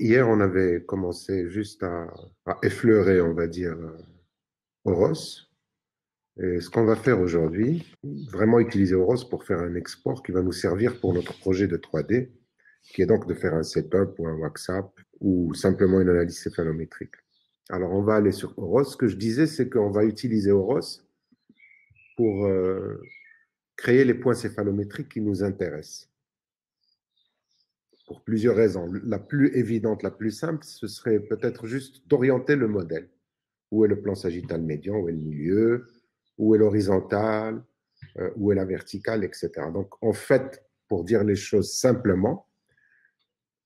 hier, on avait commencé juste à, effleurer, on va dire, Horos. Et ce qu'on va faire aujourd'hui, vraiment utiliser Horos pour faire un export qui va nous servir pour notre projet de 3D, qui est donc de faire un setup ou un WhatsApp ou simplement une analyse céphalométrique. Alors, on va aller sur Horos. Ce que je disais, c'est qu'on va utiliser Horos pour euh, créer les points céphalométriques qui nous intéressent. Pour plusieurs raisons. La plus évidente, la plus simple, ce serait peut-être juste d'orienter le modèle. Où est le plan sagittal médian, où est le milieu, où est l'horizontale, euh, où est la verticale, etc. Donc, en fait, pour dire les choses simplement,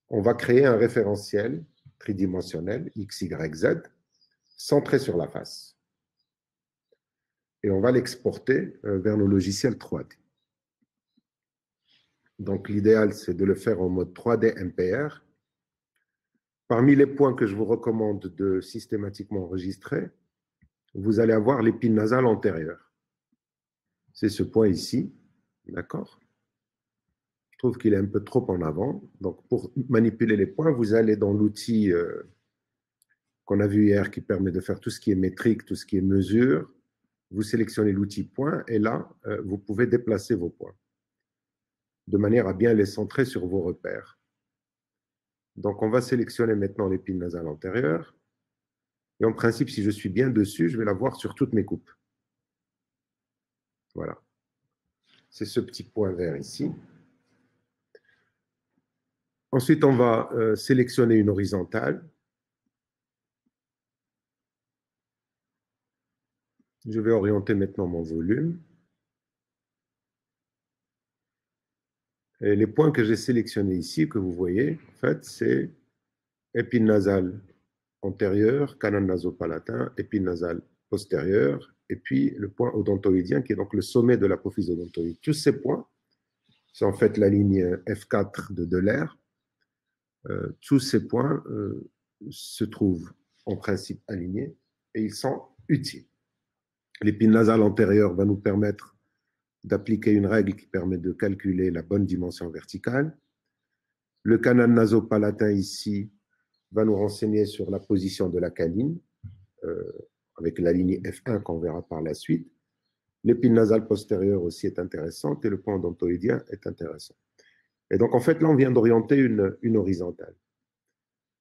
on va créer un référentiel tridimensionnel, x, y, z, centré sur la face. Et on va l'exporter euh, vers nos logiciels 3D. Donc, l'idéal, c'est de le faire en mode 3D MPR. Parmi les points que je vous recommande de systématiquement enregistrer, vous allez avoir l'épine nasale antérieure. C'est ce point ici, d'accord? Je trouve qu'il est un peu trop en avant. Donc, pour manipuler les points, vous allez dans l'outil euh, qu'on a vu hier qui permet de faire tout ce qui est métrique, tout ce qui est mesure. Vous sélectionnez l'outil point et là, euh, vous pouvez déplacer vos points de manière à bien les centrer sur vos repères. Donc, on va sélectionner maintenant l'épine nasale antérieure. Et en principe, si je suis bien dessus, je vais la voir sur toutes mes coupes. Voilà. C'est ce petit point vert ici. Ensuite, on va euh, sélectionner une horizontale. Je vais orienter maintenant mon volume. Les points que j'ai sélectionnés ici, que vous voyez, en fait, c'est épine nasale antérieure, canal nasopalatin, épine nasale postérieure, et puis le point odontoïdien, qui est donc le sommet de l'apophyse odontoïde. Tous ces points, c'est en fait la ligne F4 de Delair. Euh, tous ces points euh, se trouvent en principe alignés et ils sont utiles. L'épine nasale antérieure va nous permettre d'appliquer une règle qui permet de calculer la bonne dimension verticale. Le canal nasopalatin ici va nous renseigner sur la position de la canine, euh, avec la ligne F1 qu'on verra par la suite. L'épine nasale postérieure aussi est intéressante et le point odontoïdien est intéressant. Et donc, en fait, là, on vient d'orienter une, une horizontale.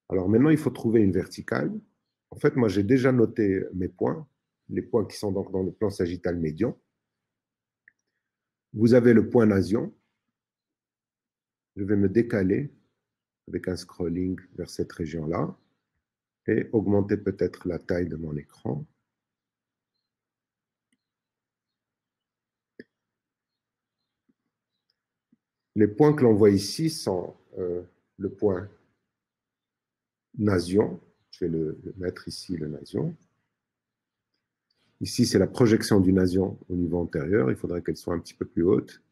Alors maintenant, il faut trouver une verticale. En fait, moi, j'ai déjà noté mes points, les points qui sont donc dans le plan sagittal médian. Vous avez le point nasion. Je vais me décaler avec un scrolling vers cette région-là et augmenter peut-être la taille de mon écran. Les points que l'on voit ici sont euh, le point nasion. Je vais le, mettre ici, le nasion. Ici, c'est la projection du nasion au niveau antérieur. Il faudrait qu'elle soit un petit peu plus haute.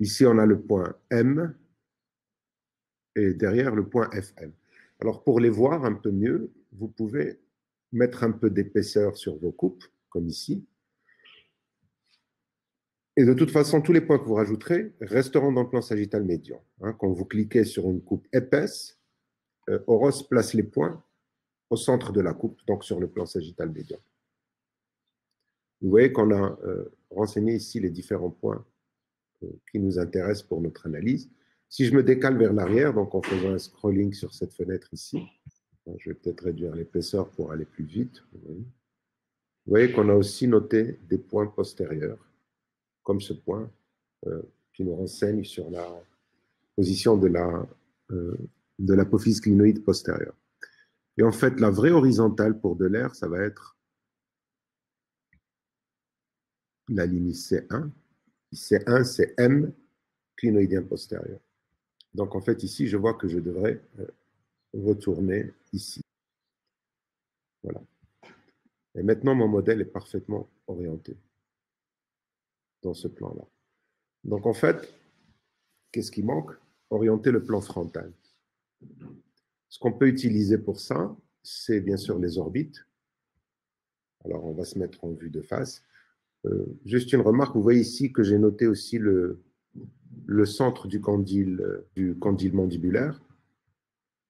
Ici, on a le point M et derrière le point FM. Alors, pour les voir un peu mieux, vous pouvez mettre un peu d'épaisseur sur vos coupes, comme ici. Et de toute façon, tous les points que vous rajouterez resteront dans le plan sagittal médian. Hein. quand vous cliquez sur une coupe épaisse, euh, Horos place les points au centre de la coupe, donc sur le plan sagittal médian. Vous voyez qu'on a euh, renseigné ici les différents points euh, qui nous intéressent pour notre analyse. Si je me décale vers l'arrière, donc en faisant un scrolling sur cette fenêtre ici, je vais peut-être réduire l'épaisseur pour aller plus vite. Vous voyez, qu'on a aussi noté des points postérieurs, comme ce point euh, qui nous renseigne sur la position de la de l'apophyse clinoïde postérieure. Et en fait, la vraie horizontale pour de l'air, ça va être la ligne C1. C1, c'est M clinoïdien postérieur. Donc en fait, ici, je vois que je devrais euh, retourner ici. Voilà. Et maintenant, mon modèle est parfaitement orienté dans ce plan-là. Donc en fait, qu'est-ce qui manque? Orienter le plan frontal. Ce qu'on peut utiliser pour ça, c'est bien sûr les orbites. Alors on va se mettre en vue de face. Euh, juste une remarque, vous voyez ici que j'ai noté aussi le, centre du condyle, du condyle mandibulaire.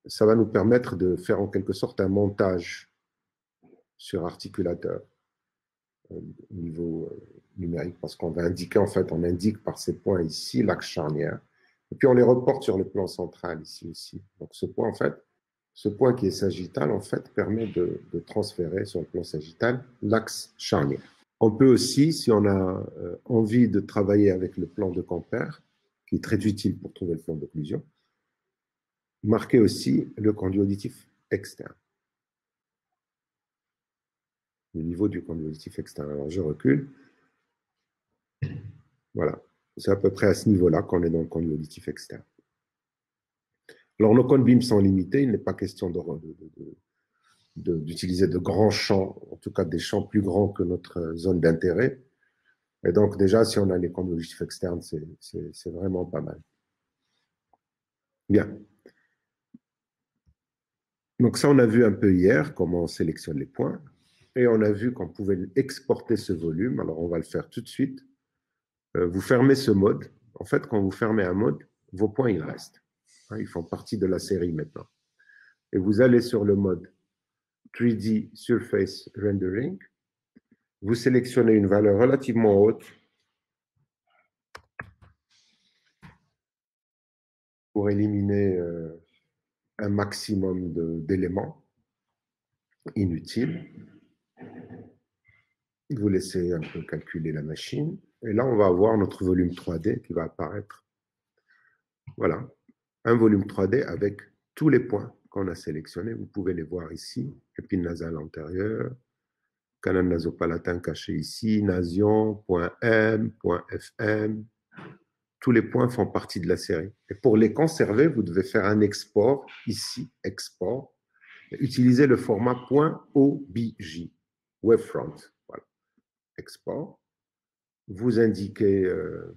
ça va nous permettre de faire en quelque sorte un montage sur articulateur au niveau numérique, parce qu'on va indiquer, en fait, on indique par ces points ici l'axe charnière, et puis on les reporte sur le plan central ici aussi. Donc ce point, en fait, ce point qui est sagittal, en fait, permet de, transférer sur le plan sagittal l'axe charnière. On peut aussi, si on a euh, envie de travailler avec le plan de Compère, qui est très utile pour trouver le plan d'occlusion, marquer aussi le conduit auditif externe. Le niveau du conduit auditif externe. Alors je recule. Voilà. C'est à peu près à ce niveau-là qu'on est dans le conduit auditif externe. Alors, nos BIM sont limités. Il n'est pas question d'utiliser de, grands champs, en tout cas des champs plus grands que notre zone d'intérêt. Et donc, déjà, si on a les auditifs externes, c'est vraiment pas mal. Bien. Donc, ça, on a vu un peu hier comment on sélectionne les points. Et on a vu qu'on pouvait exporter ce volume. Alors, on va le faire tout de suite. Euh, vous fermez ce mode. En fait, quand vous fermez un mode, vos points, ils restent. Hein, ils font partie de la série maintenant. Et vous allez sur le mode 3D Surface Rendering. Vous sélectionnez une valeur relativement haute pour éliminer euh, un maximum d'éléments inutiles. Vous laissez un peu calculer la machine. Et là, on va avoir notre volume 3D qui va apparaître. Voilà, un volume 3D avec tous les points qu'on a sélectionnés. Vous pouvez les voir ici. Épine nasale antérieure, canal nasopalatin caché ici, nasion, point M, point FM. Tous les points font partie de la série. Et pour les conserver, vous devez faire un export ici, export, et utiliser le format .obj, webfront. Voilà. Export vous indiquez euh,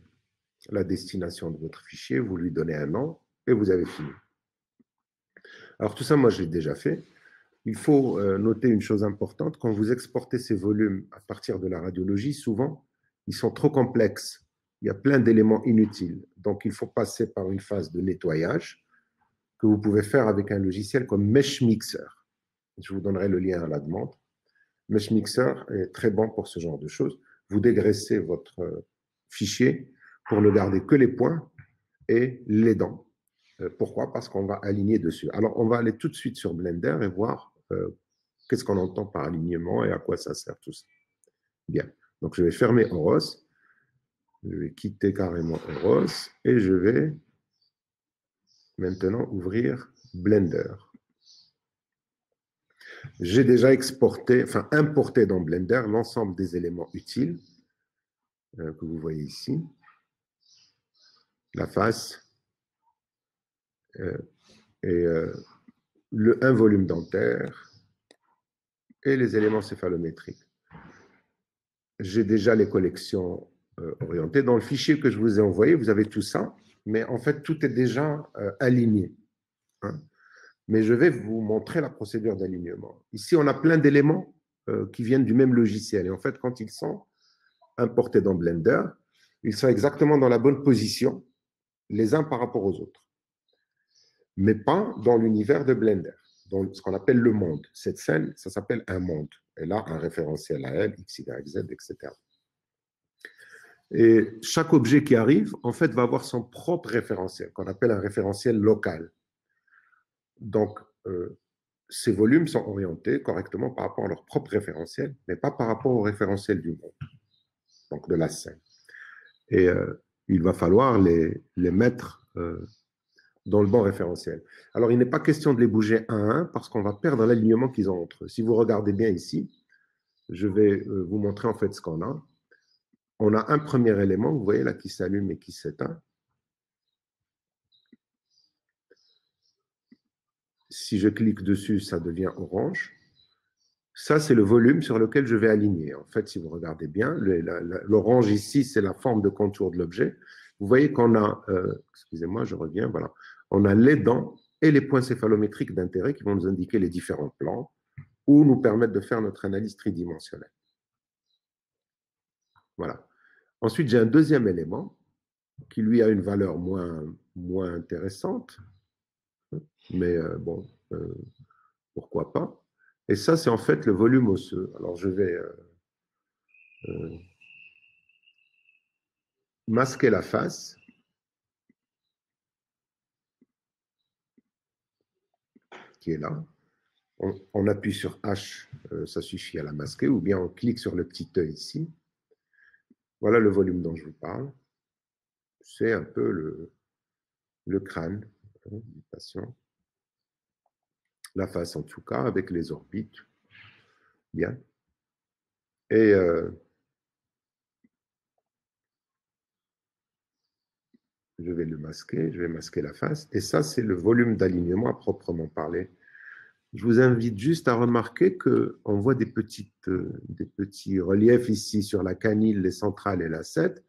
la destination de votre fichier, vous lui donnez un nom et vous avez fini. Alors tout ça, moi, je l'ai déjà fait. Il faut euh, noter une chose importante, quand vous exportez ces volumes à partir de la radiologie, souvent, ils sont trop complexes. Il y a plein d'éléments inutiles. Donc, il faut passer par une phase de nettoyage que vous pouvez faire avec un logiciel comme Mesh Mixer. Je vous donnerai le lien à la demande. Mesh Mixer est très bon pour ce genre de choses vous dégraissez votre euh, fichier pour ne garder que les points et les dents. Euh, pourquoi? Parce qu'on va aligner dessus. Alors, on va aller tout de suite sur Blender et voir euh, qu'est-ce qu'on entend par alignement et à quoi ça sert tout ça. Bien. Donc, je vais fermer Horos. Je vais quitter carrément Horos et je vais maintenant ouvrir Blender. J'ai déjà exporté, enfin importé dans Blender l'ensemble des éléments utiles euh, que vous voyez ici. La face et euh, le, un volume dentaire et les éléments céphalométriques. J'ai déjà les collections orientées. Dans le fichier que je vous ai envoyé, vous avez tout ça, mais en fait, tout est déjà aligné. Hein mais je vais vous montrer la procédure d'alignement. Ici, on a plein d'éléments euh, qui viennent du même logiciel. Et en fait, quand ils sont importés dans Blender, ils sont exactement dans la bonne position, les uns par rapport aux autres. Mais pas dans l'univers de Blender, dans ce qu'on appelle le monde. Cette scène, ça s'appelle un monde. Elle a un référentiel à elle, X, Y, Z, etc. Et chaque objet qui arrive, en fait, va avoir son propre référentiel, qu'on appelle un référentiel local. Donc, euh, ces volumes sont orientés correctement par rapport à leur propre référentiel, mais pas par rapport au référentiel du monde, donc de la scène. Et euh, il va falloir les, mettre euh, dans le bon référentiel. Alors, il n'est pas question de les bouger un à un parce qu'on va perdre l'alignement qu'ils ont entre eux. Si vous regardez bien ici, je vais vous montrer en fait ce qu'on a. On a un premier élément, vous voyez là, qui s'allume et qui s'éteint. Si je clique dessus, ça devient orange. Ça, c'est le volume sur lequel je vais aligner. En fait, si vous regardez bien, l'orange ici, c'est la forme de contour de l'objet. Vous voyez qu'on a, euh, excusez-moi, je reviens, voilà, on a les dents et les points céphalométriques d'intérêt qui vont nous indiquer les différents plans ou nous permettre de faire notre analyse tridimensionnelle. Voilà. Ensuite, j'ai un deuxième élément qui, lui, a une valeur moins, moins intéressante, Mais bon, pourquoi pas. Et ça, c'est en fait le volume osseux. Alors, je vais masquer la face. Est là. On, appuie sur H, euh, ça suffit à la masquer, ou bien on clique sur le petit E ici. Voilà le volume dont je vous parle. C'est un peu le, le crâne hein, du patient. La face en tout cas, avec les orbites. Bien. Et euh, je vais le masquer, je vais masquer la face. Et ça, c'est le volume d'alignement à proprement parler. Je vous invite juste à remarquer qu'on voit euh, des petits reliefs ici sur la canine, les centrales et la 7.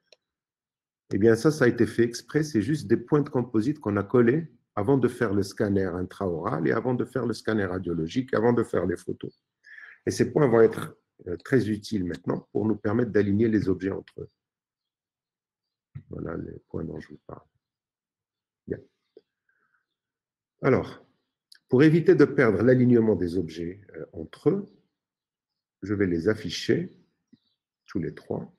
Eh bien, ça, ça a été fait exprès. C'est juste des points de composite qu'on a collés avant de faire le scanner intraoral et avant de faire le scanner radiologique, avant de faire les photos. Et ces points vont être euh, très utiles maintenant pour nous permettre d'aligner les objets entre eux. Voilà les points dont je vous parle. Bien. Alors, pour éviter de perdre l'alignement des objets euh, entre eux, je vais les afficher, tous les trois,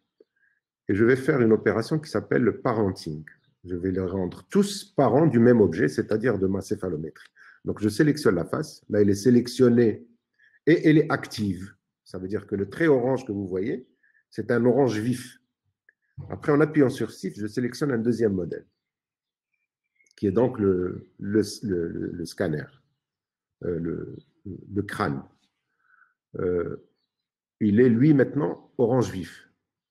et je vais faire une opération qui s'appelle le parenting. Je vais les rendre tous parents du même objet, c'est-à-dire de ma céphalométrie. Donc, je sélectionne la face. Là, elle est sélectionnée et elle est active. Ça veut dire que le trait orange que vous voyez, c'est un orange vif. Après, en appuyant sur Shift, je sélectionne un deuxième modèle, qui est donc le, scanner, euh, le, crâne. Euh, il est, lui, maintenant orange vif.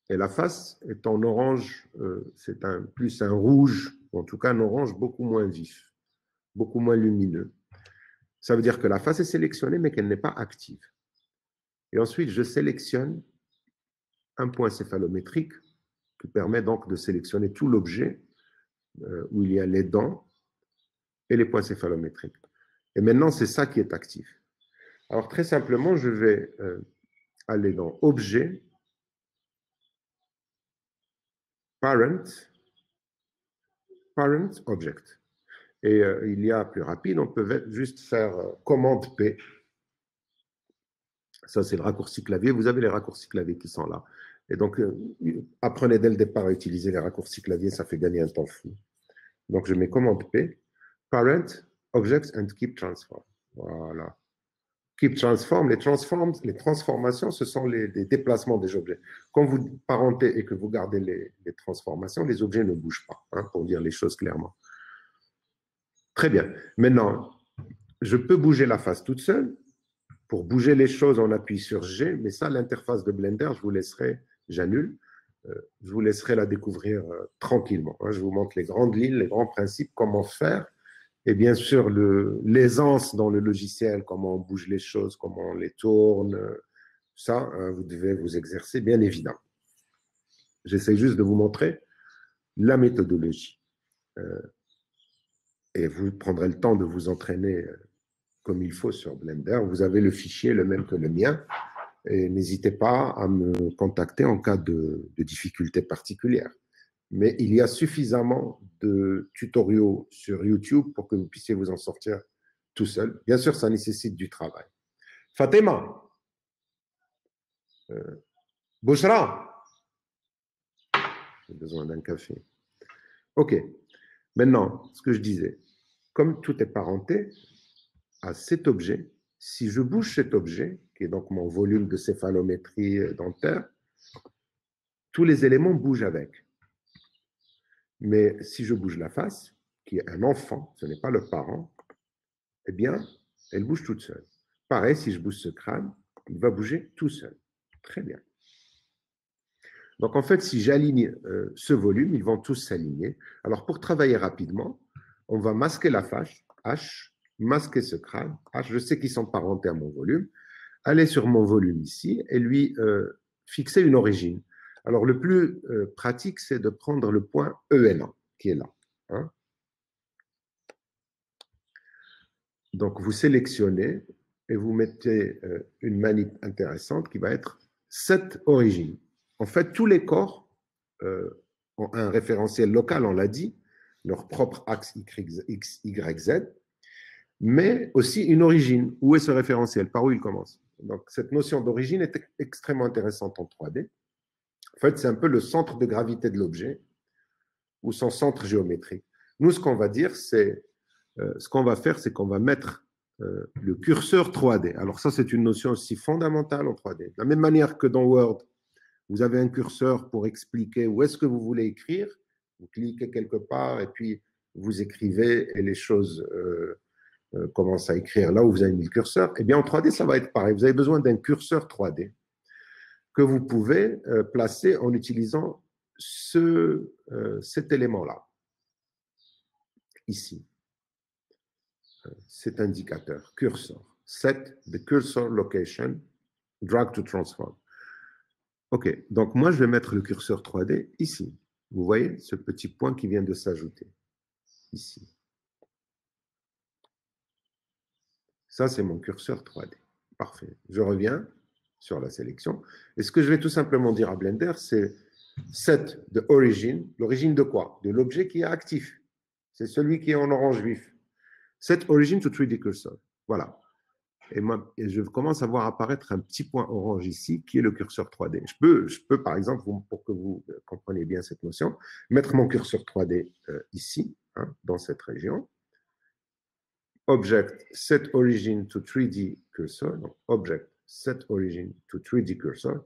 Et la face est en orange, euh, c'est un, plus un rouge, ou en tout cas un orange beaucoup moins vif, beaucoup moins lumineux. Ça veut dire que la face est sélectionnée, mais qu'elle n'est pas active. Et ensuite, je sélectionne un point céphalométrique qui permet donc de sélectionner tout l'objet euh, où il y a les dents et les points céphalométriques. Et maintenant, c'est ça qui est actif. Alors, très simplement, je vais euh, aller dans Objet, Parent, Parent Object. Et euh, il y a plus rapide, on peut juste faire Commande P. Ça, c'est le raccourci clavier. Vous avez les raccourcis clavier qui sont là. Et donc, euh, apprenez dès le départ à utiliser les raccourcis clavier, ça fait gagner un temps fou. Donc, je mets commande P, parent, objects and keep transform. Voilà. Keep transform, les, les transformations, ce sont les, déplacements des objets. Quand vous parentez et que vous gardez les, transformations, les objets ne bougent pas, hein, pour dire les choses clairement. Très bien. Maintenant, je peux bouger la face toute seule. Pour bouger les choses, on appuie sur G, mais ça, l'interface de Blender, je vous laisserai j'annule. Euh, je vous laisserai la découvrir euh, tranquillement. Hein. Je vous montre les grandes lignes, les grands principes, comment faire, et bien sûr l'aisance dans le logiciel, comment on bouge les choses, comment on les tourne. Ça, hein, vous devez vous exercer, bien évidemment. J'essaie juste de vous montrer la méthodologie. Euh, et vous prendrez le temps de vous entraîner comme il faut sur Blender. Vous avez le fichier, le même que le mien. Et n'hésitez pas à me contacter en cas de, difficultés particulières. Mais il y a suffisamment de tutoriaux sur YouTube pour que vous puissiez vous en sortir tout seul. Bien sûr, ça nécessite du travail. Fatima, euh, Bouchra, j'ai besoin d'un café. OK. Maintenant, ce que je disais, comme tout est parenté à cet objet, si je bouge cet objet, qui est donc mon volume de céphalométrie euh, dentaire, tous les éléments bougent avec. Mais si je bouge la face, qui est un enfant, ce n'est pas le parent, eh bien, elle bouge toute seule. Pareil, si je bouge ce crâne, il va bouger tout seul. Très bien. Donc en fait, si j'aligne euh, ce volume, ils vont tous s'aligner. Alors pour travailler rapidement, on va masquer la face, H, masquer ce crâne. Ah, je sais qu'ils sont parentés à mon volume. Aller sur mon volume ici et lui euh, fixer une origine. Alors, le plus euh, pratique, c'est de prendre le point EN qui est là. Hein. Donc, vous sélectionnez et vous mettez euh, une manip intéressante qui va être cette origine. En fait, tous les corps ont un référentiel local, on l'a dit, leur propre axe X, Y, Z. mais aussi une origine. Où est ce référentiel? Par où il commence? Donc, cette notion d'origine est extrêmement intéressante en 3D. En fait, c'est un peu le centre de gravité de l'objet ou son centre géométrique. Nous, ce qu'on va dire, c'est, euh, ce qu'on va faire, c'est qu'on va mettre euh, le curseur 3D. Alors ça, c'est une notion aussi fondamentale en 3D. De la même manière que dans Word, vous avez un curseur pour expliquer où est-ce que vous voulez écrire. Vous cliquez quelque part et puis vous écrivez et les choses euh, euh, commencent à écrire là où vous avez mis le curseur. Eh bien, en 3D, ça va être pareil. Vous avez besoin d'un curseur 3D que vous pouvez placer en utilisant ce, cet élément-là, ici cet indicateur, cursor. Set the cursor location, drag to transform. OK, donc moi, je vais mettre le curseur 3D ici. Vous voyez ce petit point qui vient de s'ajouter ici. Ça, c'est mon curseur 3D. Parfait. Je reviens sur la sélection. Et ce que je vais tout simplement dire à Blender, c'est set the origin. L'origine de quoi? De l'objet qui est actif. C'est celui qui est en orange vif. Cette origin to 3D cursor. Voilà. Et, je commence à voir apparaître un petit point orange ici, qui est le curseur 3D. Je peux, je peux par exemple, pour que vous compreniez bien cette notion, mettre mon curseur 3D euh, ici, hein, dans cette région. Object set origin to 3D cursor. Object set origin to 3D cursor.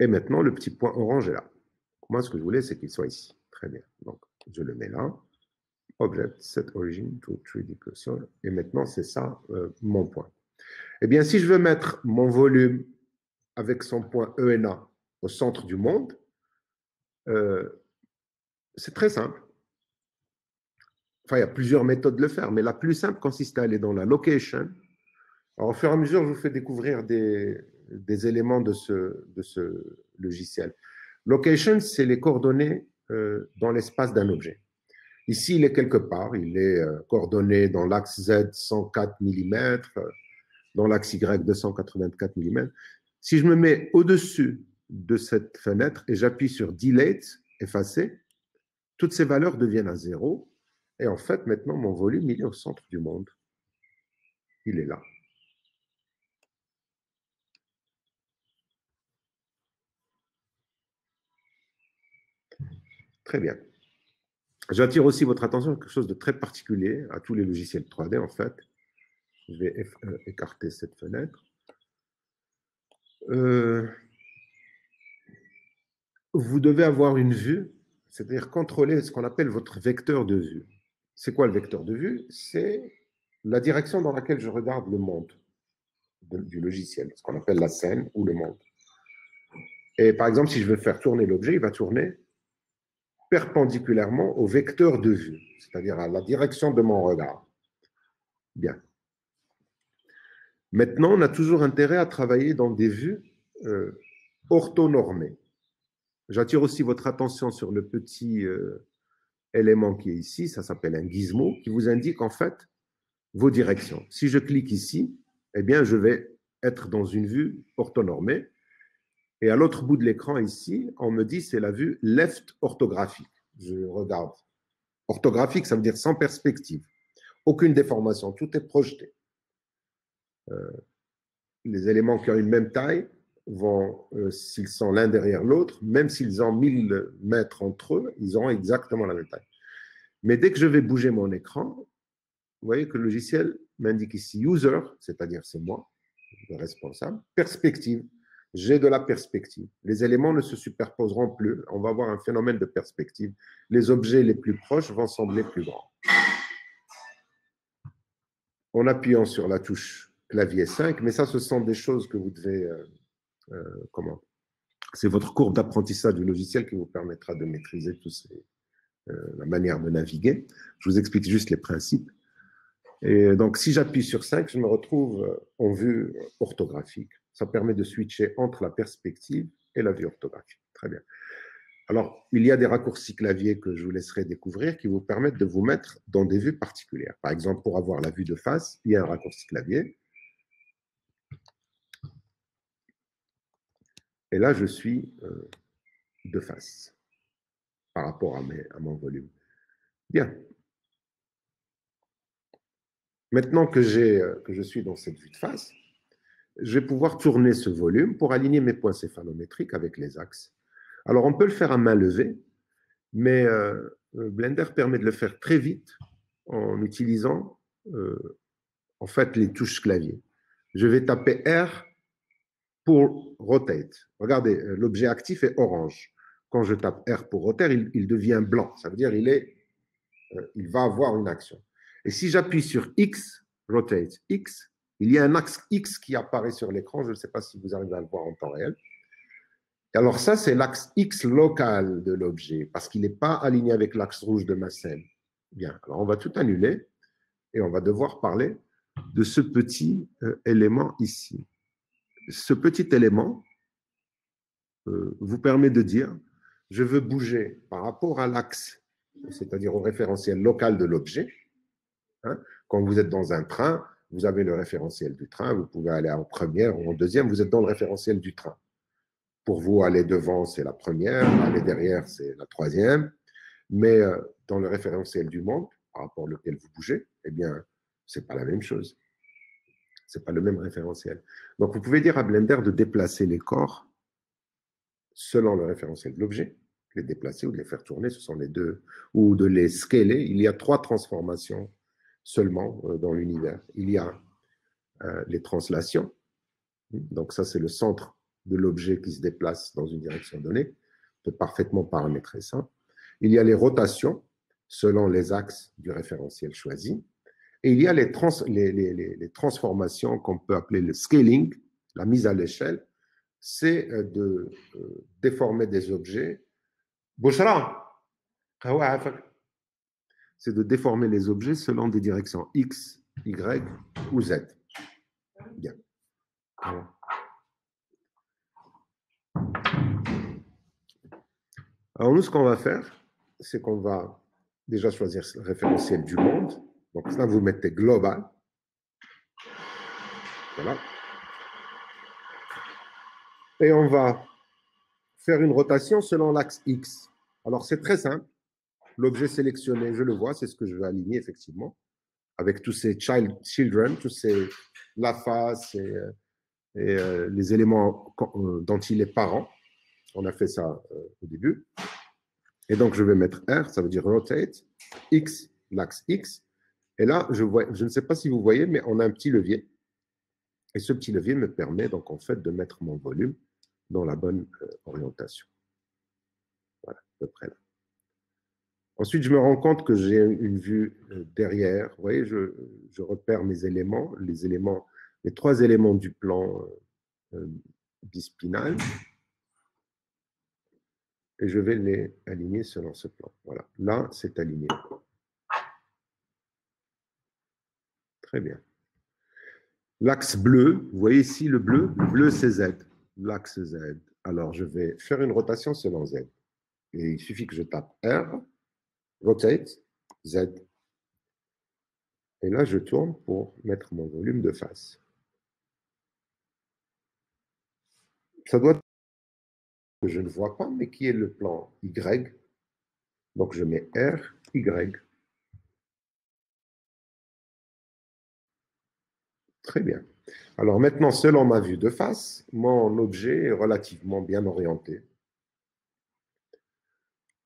Et maintenant, le petit point orange est là. Moi, ce que je voulais, c'est qu'il soit ici. Très bien. Donc, je le mets là object set origin to 3D cursor. Et maintenant, c'est ça euh, mon point. Eh bien, si je veux mettre mon volume avec son point ENA au centre du monde, euh, c'est très simple. Enfin, il y a plusieurs méthodes de le faire, mais la plus simple consiste à aller dans la location. Alors, au fur et à mesure, je vous fais découvrir des, éléments de ce, logiciel. Location, c'est les coordonnées euh, dans l'espace d'un objet. Ici, il est quelque part, il est euh, coordonné dans l'axe Z 104 mm, dans l'axe Y 284 mm. Si je me mets au-dessus de cette fenêtre et j'appuie sur Delete, effacer, toutes ces valeurs deviennent à zéro. Et en fait, maintenant, mon volume, il est au centre du monde. Il est là. Très bien. J'attire aussi votre attention à quelque chose de très particulier, à tous les logiciels 3D en fait. Je vais euh, écarter cette fenêtre. Euh, vous devez avoir une vue, c'est-à-dire contrôler ce qu'on appelle votre vecteur de vue. C'est quoi le vecteur de vue? C'est la direction dans laquelle je regarde le monde du logiciel, ce qu'on appelle la scène ou le monde. Et par exemple, si je veux faire tourner l'objet, il va tourner perpendiculairement au vecteur de vue, c'est-à-dire à la direction de mon regard. Bien. Maintenant, on a toujours intérêt à travailler dans des vues euh, orthonormées. J'attire aussi votre attention sur le petit euh, élément qui est ici, ça s'appelle un gizmo, qui vous indique en fait vos directions. Si je clique ici, eh bien, je vais être dans une vue orthonormée. Et à l'autre bout de l'écran, ici, on me dit c'est la vue left orthographique. Je regarde. Orthographique, ça veut dire sans perspective. Aucune déformation, tout est projeté. Euh, les éléments qui ont une même taille vont, euh, s'ils sont l'un derrière l'autre, même s'ils ont 1000 mètres entre eux, ils auront exactement la même taille. Mais dès que je vais bouger mon écran, vous voyez que le logiciel m'indique ici user, c'est-à-dire c'est moi, le responsable, perspective, j'ai de la perspective. Les éléments ne se superposeront plus. On va avoir un phénomène de perspective. Les objets les plus proches vont sembler plus grands. En appuyant sur la touche clavier 5, mais ça, ce sont des choses que vous devez... Euh, euh, comment C'est votre courbe d'apprentissage du logiciel qui vous permettra de maîtriser ces, euh, la manière de naviguer. Je vous explique juste les principes. Et donc, si j'appuie sur 5, je me retrouve en vue orthographique. Ça permet de switcher entre la perspective et la vue orthographique. Très bien. Alors, il y a des raccourcis clavier que je vous laisserai découvrir qui vous permettent de vous mettre dans des vues particulières. Par exemple, pour avoir la vue de face, il y a un raccourci clavier. Et là, je suis euh, de face par rapport à, mon volume. Bien. Maintenant que, que je suis dans cette vue de face, je vais pouvoir tourner ce volume pour aligner mes points céphalométriques avec les axes. Alors, on peut le faire à main levée, mais euh, Blender permet de le faire très vite en utilisant euh, en fait les touches clavier. Je vais taper R pour rotate. Regardez, euh, l'objet actif est orange. Quand je tape R pour rotate, il, devient blanc. Ça veut dire il est, il va avoir une action. Et si j'appuie sur X, rotate X, il y a un axe X qui apparaît sur l'écran. Je ne sais pas si vous arrivez à le voir en temps réel. alors ça, c'est l'axe X local de l'objet, parce qu'il n'est pas aligné avec l'axe rouge de ma scène. Bien, alors on va tout annuler et on va devoir parler de ce petit euh, élément ici. Ce petit élément euh, vous permet de dire, je veux bouger par rapport à l'axe, c'est-à-dire au référentiel local de l'objet. Hein. Quand vous êtes dans un train, vous avez le référentiel du train, vous pouvez aller en première ou en deuxième, vous êtes dans le référentiel du train. Pour vous, aller devant, c'est la première, aller derrière, c'est la troisième. Mais euh, dans le référentiel du monde, par rapport auquel vous bougez, eh bien, c'est pas la même chose. C'est pas le même référentiel. Donc, vous pouvez dire à Blender de déplacer les corps selon le référentiel de l'objet, les déplacer ou de les faire tourner, ce sont les deux, ou de les scaler. Il y a trois transformations seulement euh, dans l'univers. Il y a euh, les translations, donc ça c'est le centre de l'objet qui se déplace dans une direction donnée, on peut parfaitement paramétrer ça. Il y a les rotations selon les axes du référentiel choisi, et il y a les, transformations qu'on peut appeler le scaling, la mise à l'échelle, c'est euh, de déformer des objets. Bouchra, c'est de déformer les objets selon des directions X, Y ou Z. Bien. Alors nous, ce qu'on va faire, c'est qu'on va déjà choisir le référentiel du monde. Donc là, vous mettez global. Voilà. Et on va faire une rotation selon l'axe X. Alors c'est très simple. L'objet sélectionné, je le vois, c'est ce que je veux aligner effectivement, avec tous ces child, children, tous ces la face et, euh, euh, les éléments euh, dont il est parent. On a fait ça au début. Et donc, je vais mettre R, ça veut dire rotate, X, l'axe X. Et là, je, ne sais pas si vous voyez, mais on a un petit levier. Et ce petit levier me permet donc en fait de mettre mon volume dans la bonne orientation. Voilà, à peu près là. Ensuite, je me rends compte que j'ai une vue euh, derrière. Vous voyez, je, repère mes éléments, les éléments, les trois éléments du plan euh, euh, bispinal. Et je vais les aligner selon ce plan. Voilà. Là, c'est aligné. Très bien. L'axe bleu, vous voyez ici le bleu, le bleu c'est Z, l'axe Z. Alors je vais faire une rotation selon Z. Et il suffit que je tape R rotate, Z. Et là, je tourne pour mettre mon volume de face. Ça doit être que je ne vois pas, mais qui est le plan Y. Donc, je mets R, Y. Très bien. Alors maintenant, selon ma vue de face, mon objet est relativement bien orienté.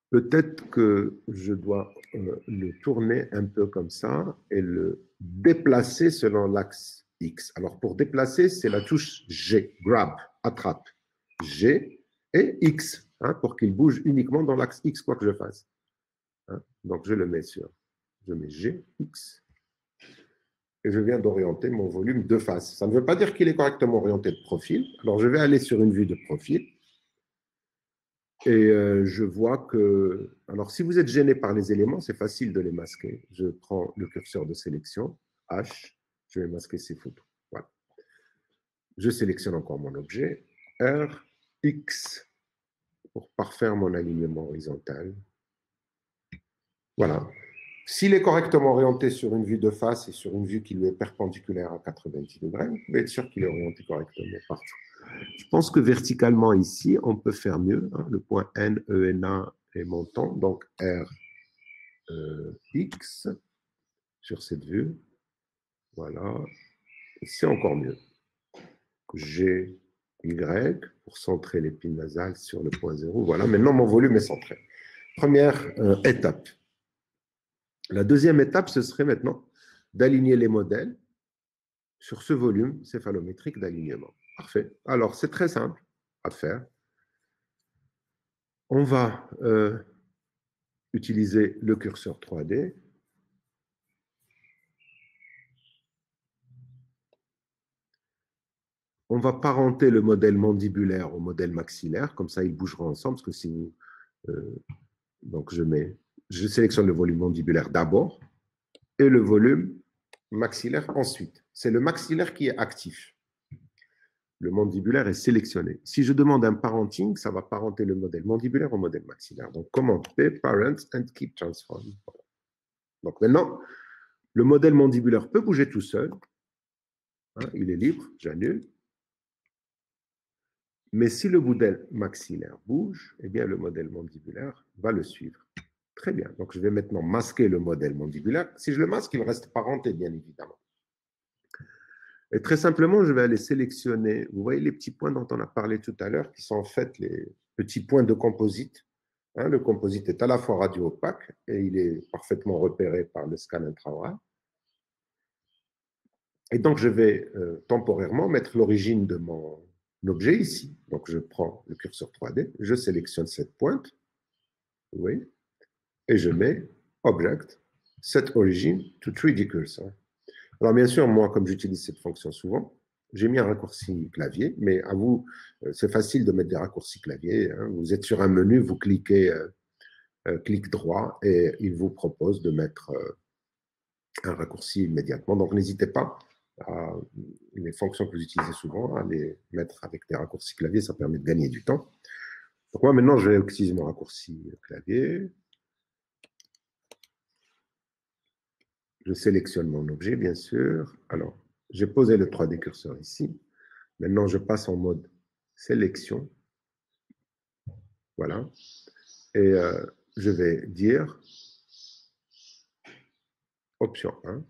Peut-être que je dois euh, le tourner un peu comme ça et le déplacer selon l'axe X. Alors pour déplacer, c'est la touche G, grab, attrape. G et X, hein, pour qu'il bouge uniquement dans l'axe X, quoi que je fasse. Hein. Donc je le mets sur, je mets G, X, et je viens d'orienter mon volume de face. Ça ne veut pas dire qu'il est correctement orienté de profil. Alors je vais aller sur une vue de profil et euh, je vois que, alors si vous êtes gêné par les éléments, c'est facile de les masquer. Je prends le curseur de sélection, H, je vais masquer ces photos. Voilà. Je sélectionne encore mon objet, R, X, pour parfaire mon alignement horizontal. Voilà. S'il est correctement orienté sur une vue de face et sur une vue qui lui est perpendiculaire à 90 degrés, vous pouvez être sûr qu'il est orienté correctement partout. Je pense que verticalement ici, on peut faire mieux. Hein. le point N, E, N, A est montant, donc R, e, X sur cette vue. Voilà. C'est encore mieux. G, Y, pour centrer l'épine nasale sur le point zéro. Voilà, maintenant mon volume est centré. Première euh, étape. La deuxième étape, ce serait maintenant d'aligner les modèles sur ce volume céphalométrique d'alignement. Parfait. Alors, c'est très simple à faire. On va euh, utiliser le curseur 3D. On va parenter le modèle mandibulaire au modèle maxillaire, comme ça ils bougeront ensemble, parce que si vous... Euh, donc je mets, je sélectionne le volume mandibulaire d'abord et le volume maxillaire ensuite. C'est le maxillaire qui est actif. Le mandibulaire est sélectionné. Si je demande un parenting, ça va parenter le modèle mandibulaire au modèle maxillaire. Donc, commande P, parent, and keep transform. Donc maintenant, le modèle mandibulaire peut bouger tout seul. Hein, il est libre, j'annule. Mais si le modèle maxillaire bouge, eh bien le modèle mandibulaire va le suivre. Très bien. Donc je vais maintenant masquer le modèle mandibulaire. Si je le masque, il reste parenté, bien évidemment. Et très simplement, je vais aller sélectionner, vous voyez les petits points dont on a parlé tout à l'heure, qui sont en fait les petits points de composite. Hein, le composite est à la fois radio-opaque et il est parfaitement repéré par le scan intraoral. Et donc, je vais euh, temporairement mettre l'origine de mon objet ici. Donc, je prends le curseur 3D, je sélectionne cette pointe, vous voyez, et je mets Object, Set Origin to 3D Cursor. Alors bien sûr, moi, comme j'utilise cette fonction souvent, j'ai mis un raccourci clavier, mais à vous, euh, c'est facile de mettre des raccourcis clavier. Hein. Vous êtes sur un menu, vous cliquez euh, euh, clic droit et il vous propose de mettre un raccourci immédiatement. Donc n'hésitez pas à les fonctions que vous utilisez souvent à les mettre avec des raccourcis clavier, ça permet de gagner du temps. Donc moi maintenant, je vais utiliser mon raccourci clavier. Je sélectionne mon objet, bien sûr. Alors, j'ai posé le 3D curseur ici. Maintenant, je passe en mode sélection. Voilà. Et euh, je vais dire option 1.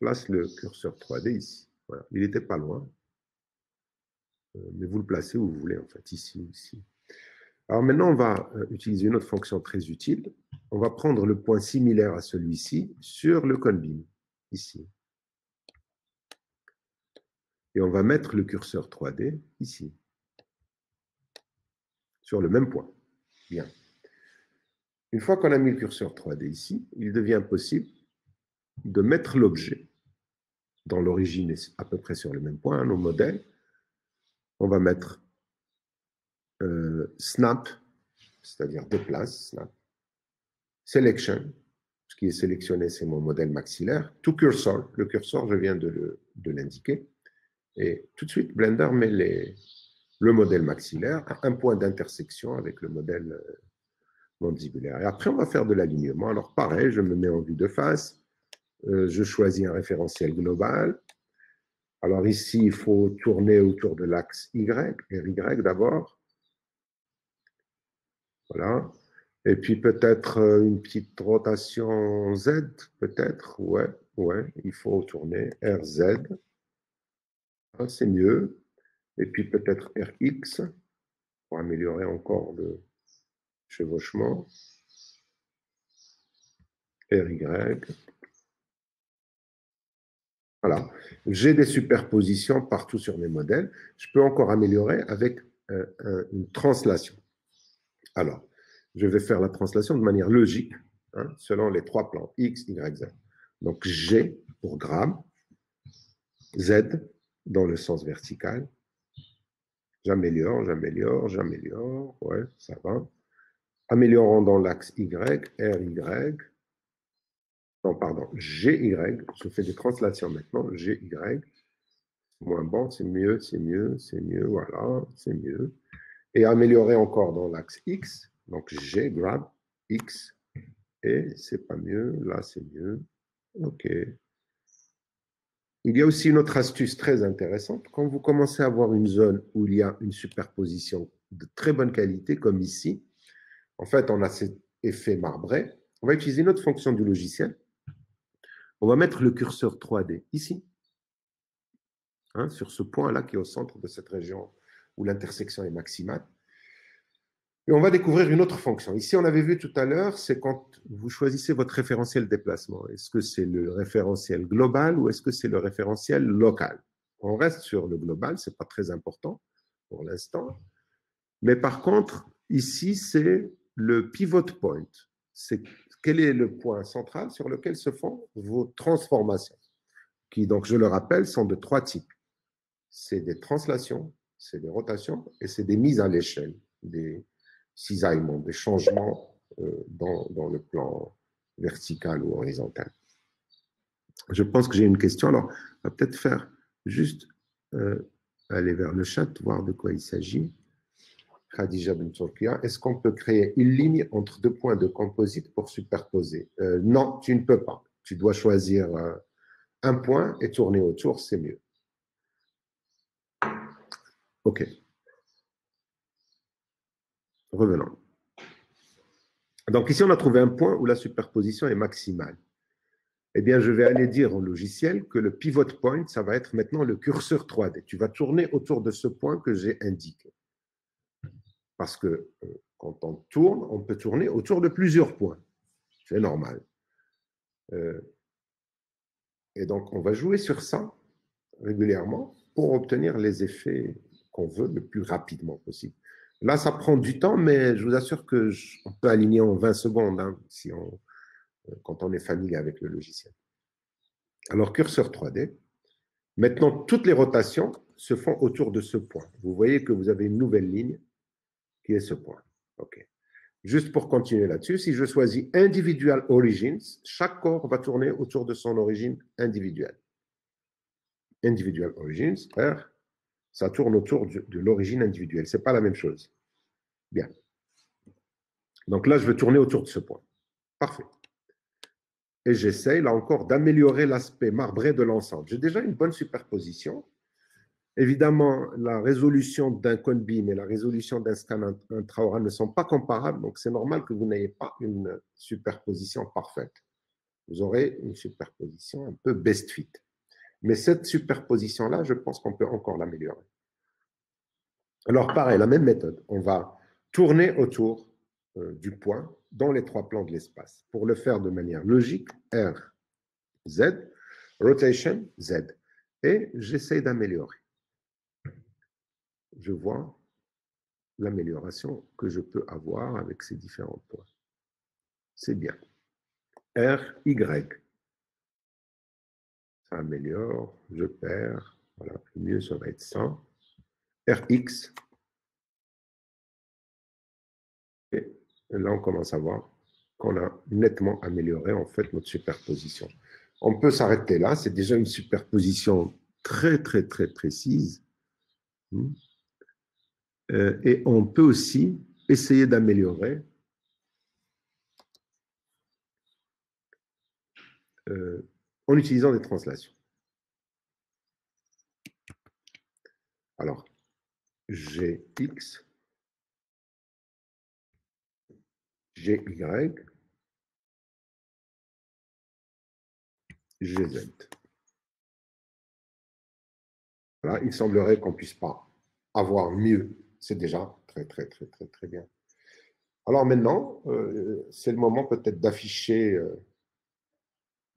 Place le curseur 3D ici. Voilà. Il n'était pas loin. Euh, mais vous le placez où vous voulez, en fait, ici ou ici. Alors maintenant, on va euh, utiliser une autre fonction très utile. On va prendre le point similaire à celui-ci sur le conbin, ici. Et on va mettre le curseur 3D ici, sur le même point. Bien. Une fois qu'on a mis le curseur 3D ici, il devient possible de mettre l'objet dans l'origine à peu près sur le même point, nos modèles. On va mettre euh, snap, c'est-à-dire déplace, snap. Selection, ce qui est sélectionné, c'est mon modèle maxillaire. To cursor, le cursor, je viens de l'indiquer. Et tout de suite, Blender met les, le modèle maxillaire à un point d'intersection avec le modèle euh, mandibulaire. Et après, on va faire de l'alignement. Alors, pareil, je me mets en vue de face. Euh, je choisis un référentiel global. Alors ici, il faut tourner autour de l'axe Y, Y d'abord. Voilà. Et puis peut-être euh, une petite rotation Z, peut-être. Ouais, ouais, il faut tourner RZ. Ah, c'est mieux. Et puis peut-être RX pour améliorer encore le chevauchement. RY. Voilà. J'ai des superpositions partout sur mes modèles. Je peux encore améliorer avec euh, une translation. Alors, je vais faire la translation de manière logique, hein, selon les trois plans, X, Y, Z. Donc, G pour gramme, Z dans le sens vertical. J'améliore, j'améliore, j'améliore, ouais, ça va. Améliorons dans l'axe Y, R, Y. Non, pardon, GY. Je fais des translations maintenant. GY. Moins bon, c'est mieux, c'est mieux, c'est mieux, voilà, c'est mieux et améliorer encore dans l'axe X. Donc, G, grab, X, et c'est pas mieux, là c'est mieux. OK. Il y a aussi une autre astuce très intéressante. Quand vous commencez à avoir une zone où il y a une superposition de très bonne qualité, comme ici, en fait, on a cet effet marbré. On va utiliser une autre fonction du logiciel. On va mettre le curseur 3D ici. hein, sur ce point-là qui est au centre de cette région où l'intersection est maximale. Et on va découvrir une autre fonction. Ici, on avait vu tout à l'heure, c'est quand vous choisissez votre référentiel déplacement. Est-ce que c'est le référentiel global ou est-ce que c'est le référentiel local? On reste sur le global, c'est pas très important pour l'instant. Mais par contre, ici, c'est le pivot point. C'est quel est le point central sur lequel se font vos transformations, qui, donc, je le rappelle, sont de trois types. C'est des translations, c'est des rotations et c'est des mises à l'échelle, des cisaillements, des changements euh, dans, dans, le plan vertical ou horizontal. Je pense que j'ai une question, alors on va peut-être faire juste euh, aller vers le chat, voir de quoi il s'agit. Khadija Ben est-ce qu'on peut créer une ligne entre deux points de composite pour superposer? Euh, Non, tu ne peux pas. Tu dois choisir un point et tourner autour, c'est mieux. OK. Revenons. Donc ici, on a trouvé un point où la superposition est maximale. Eh bien, je vais aller dire au logiciel que le pivot point, ça va être maintenant le curseur 3D. Tu vas tourner autour de ce point que j'ai indiqué. Parce que euh, quand on tourne, on peut tourner autour de plusieurs points. C'est normal. Euh, et donc, on va jouer sur ça régulièrement pour obtenir les effets qu'on veut le plus rapidement possible. Là, ça prend du temps, mais je vous assure que on peut aligner en 20 secondes hein, si on, euh, quand on est familier avec le logiciel. Alors, curseur 3D. Maintenant, toutes les rotations se font autour de ce point. Vous voyez que vous avez une nouvelle ligne qui est ce point. OK. Juste pour continuer là-dessus, si je choisis Individual Origins, chaque corps va tourner autour de son origine individuelle. Individual Origins, R, ça tourne autour de, l'origine individuelle. Ce n'est pas la même chose. Bien. Donc là, je veux tourner autour de ce point. Parfait. Et j'essaye, là encore, d'améliorer l'aspect marbré de l'ensemble. J'ai déjà une bonne superposition. Évidemment, la résolution d'un cone beam et la résolution d'un scan intraoral ne sont pas comparables, donc c'est normal que vous n'ayez pas une superposition parfaite. Vous aurez une superposition un peu best fit. Mais cette superposition-là, je pense qu'on peut encore l'améliorer. Alors, pareil, la même méthode. On va tourner autour euh, du point dans les trois plans de l'espace. Pour le faire de manière logique, R, Z, rotation, Z. Et j'essaie d'améliorer. Je vois l'amélioration que je peux avoir avec ces différents points. C'est bien. R, Y améliore, je perds, voilà, le mieux ça va être 100. Rx, et là on commence à voir qu'on a nettement amélioré en fait notre superposition. On peut s'arrêter là, c'est déjà une superposition très très très précise. Hmm. Euh, et on peut aussi essayer d'améliorer euh, en utilisant des translations. Alors, Gx, Gy, Gz. Voilà, il semblerait qu'on ne puisse pas avoir mieux. C'est déjà très, très, très, très, très bien. Alors maintenant, euh, c'est le moment peut-être d'afficher euh,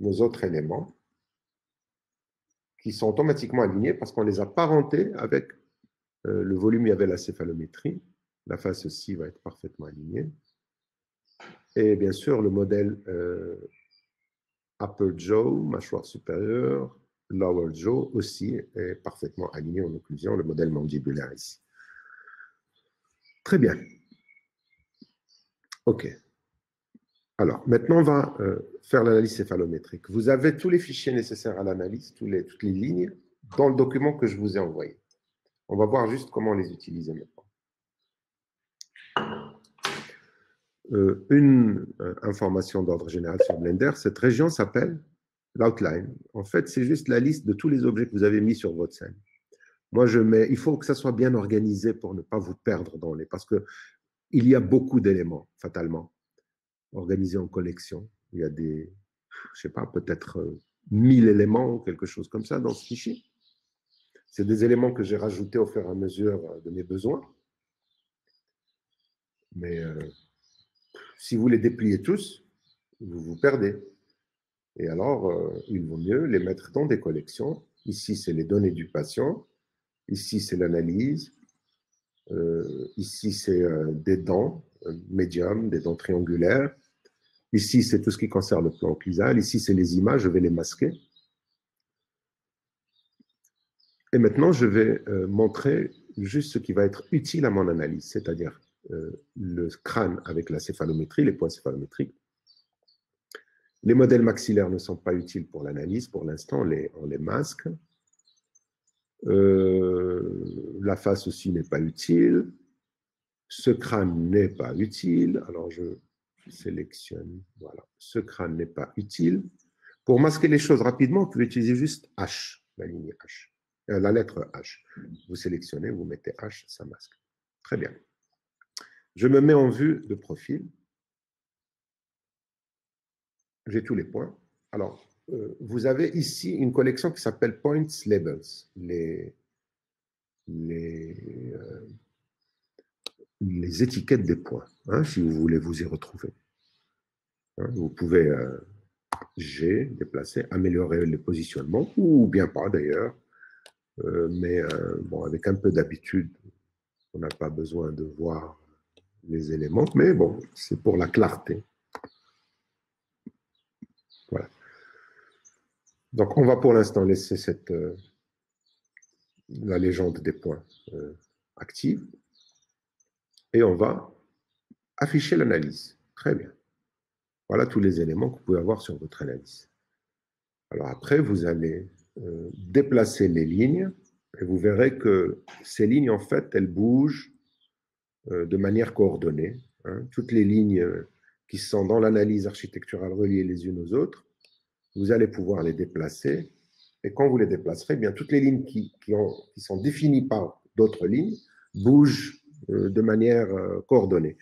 nos autres éléments qui sont automatiquement alignés parce qu'on les a parentés avec euh, le volume, il y avait la céphalométrie. La face ci va être parfaitement alignée. Et bien sûr, le modèle euh, upper jaw, mâchoire supérieure, lower jaw aussi est parfaitement aligné en occlusion, le modèle mandibulaire ici. Très bien. OK. Alors, maintenant, on va euh, faire l'analyse céphalométrique. Vous avez tous les fichiers nécessaires à l'analyse, toutes les lignes, dans le document que je vous ai envoyé. On va voir juste comment les utiliser maintenant. Euh, une euh, information d'ordre général sur Blender, cette région s'appelle l'outline. En fait, c'est juste la liste de tous les objets que vous avez mis sur votre scène. Moi, je mets, il faut que ça soit bien organisé pour ne pas vous perdre dans les, parce que il y a beaucoup d'éléments, fatalement organisé en collection. Il y a des, je sais pas, peut-être 1000 euh, éléments ou quelque chose comme ça dans ce fichier. C'est des éléments que j'ai rajoutés au fur et à mesure de mes besoins. Mais euh, si vous les dépliez tous, vous vous perdez. Et alors, euh, il vaut mieux les mettre dans des collections. Ici, c'est les données du patient. Ici, c'est l'analyse. Euh, ici, c'est des dents médium, des dents triangulaires. Ici, c'est tout ce qui concerne le plan occlusal. Ici, c'est les images. Je vais les masquer. Et maintenant, je vais montrer juste ce qui va être utile à mon analyse, c'est-à-dire euh, le crâne avec la céphalométrie, les points céphalométriques. Les modèles maxillaires ne sont pas utiles pour l'analyse. Pour l'instant, on les, on les masque. Euh, la face aussi n'est pas utile. Ce crâne n'est pas utile. Alors, je sélectionne. Voilà. Ce crâne n'est pas utile. Pour masquer les choses rapidement, vous pouvez utiliser juste H, la ligne H, euh, la lettre H. Vous sélectionnez, vous mettez H, ça masque. Très bien. Je me mets en vue de profil. J'ai tous les points. Alors, euh, vous avez ici une collection qui s'appelle Points Labels, les, euh, les étiquettes des points, hein, si vous voulez vous y retrouver. Hein, vous pouvez euh, G, déplacer, améliorer les positionnements, ou bien pas d'ailleurs, mais bon, avec un peu d'habitude, on n'a pas besoin de voir les éléments, mais bon, c'est pour la clarté. Voilà. Donc, on va pour l'instant laisser cette, euh, la légende des points euh, active et on va afficher l'analyse. Très bien. Voilà tous les éléments que vous pouvez avoir sur votre analyse. Alors après, vous allez euh, déplacer les lignes et vous verrez que ces lignes, en fait, elles bougent euh, de manière coordonnée. Hein. Toutes les lignes euh, qui sont dans l'analyse architecturale reliées les unes aux autres, vous allez pouvoir les déplacer. Et quand vous les déplacerez, eh bien toutes les lignes qui, sont définies par d'autres lignes bougent de manière coordonnée.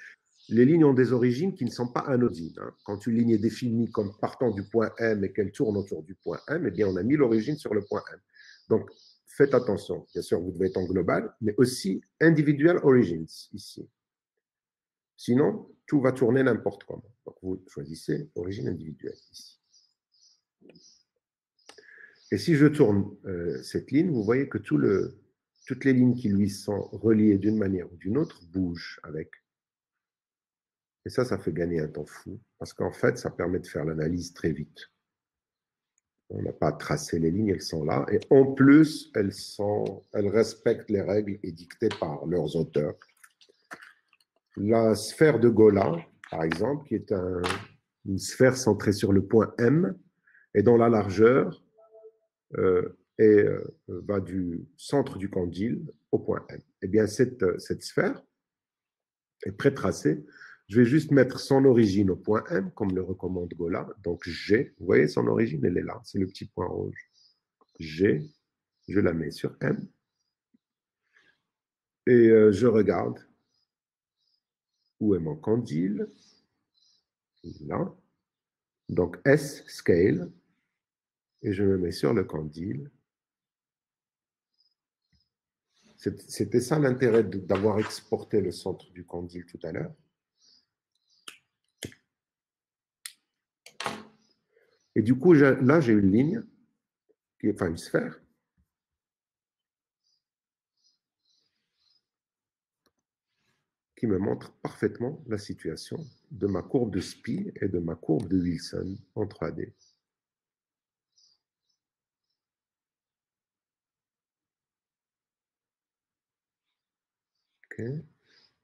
Les lignes ont des origines qui ne sont pas anodines. Hein. Quand une ligne est définie comme partant du point M et qu'elle tourne autour du point M, eh bien on a mis l'origine sur le point M. Donc faites attention. Bien sûr, vous devez être en global, mais aussi individual origins ici. Sinon, tout va tourner n'importe comment. Donc, vous choisissez origine individuelle ici. Et si je tourne euh, cette ligne, vous voyez que tout le, toutes les lignes qui lui sont reliées d'une manière ou d'une autre bougent avec. Et ça, ça fait gagner un temps fou, parce qu'en fait, ça permet de faire l'analyse très vite. On n'a pas tracé les lignes, elles sont là. Et en plus, elles, sont, elles respectent les règles édictées par leurs auteurs. La sphère de Gola, par exemple, qui est une sphère centrée sur le point M et dont la largeur euh, euh, va du centre du condyle au point M. Eh bien, cette, cette sphère est pré-tracée je vais juste mettre son origine au point M, comme le recommande Gola. Donc G, vous voyez son origine, elle est là, c'est le petit point rouge. G, je la mets sur M. Et euh, je regarde où est mon condyle. Là. Donc S, scale. Et je me mets sur le condyle. C'était ça l'intérêt d'avoir exporté le centre du condyle tout à l'heure. Et du coup, là, j'ai une ligne, enfin une sphère, qui me montre parfaitement la situation de ma courbe de Spie et de ma courbe de Wilson en 3D.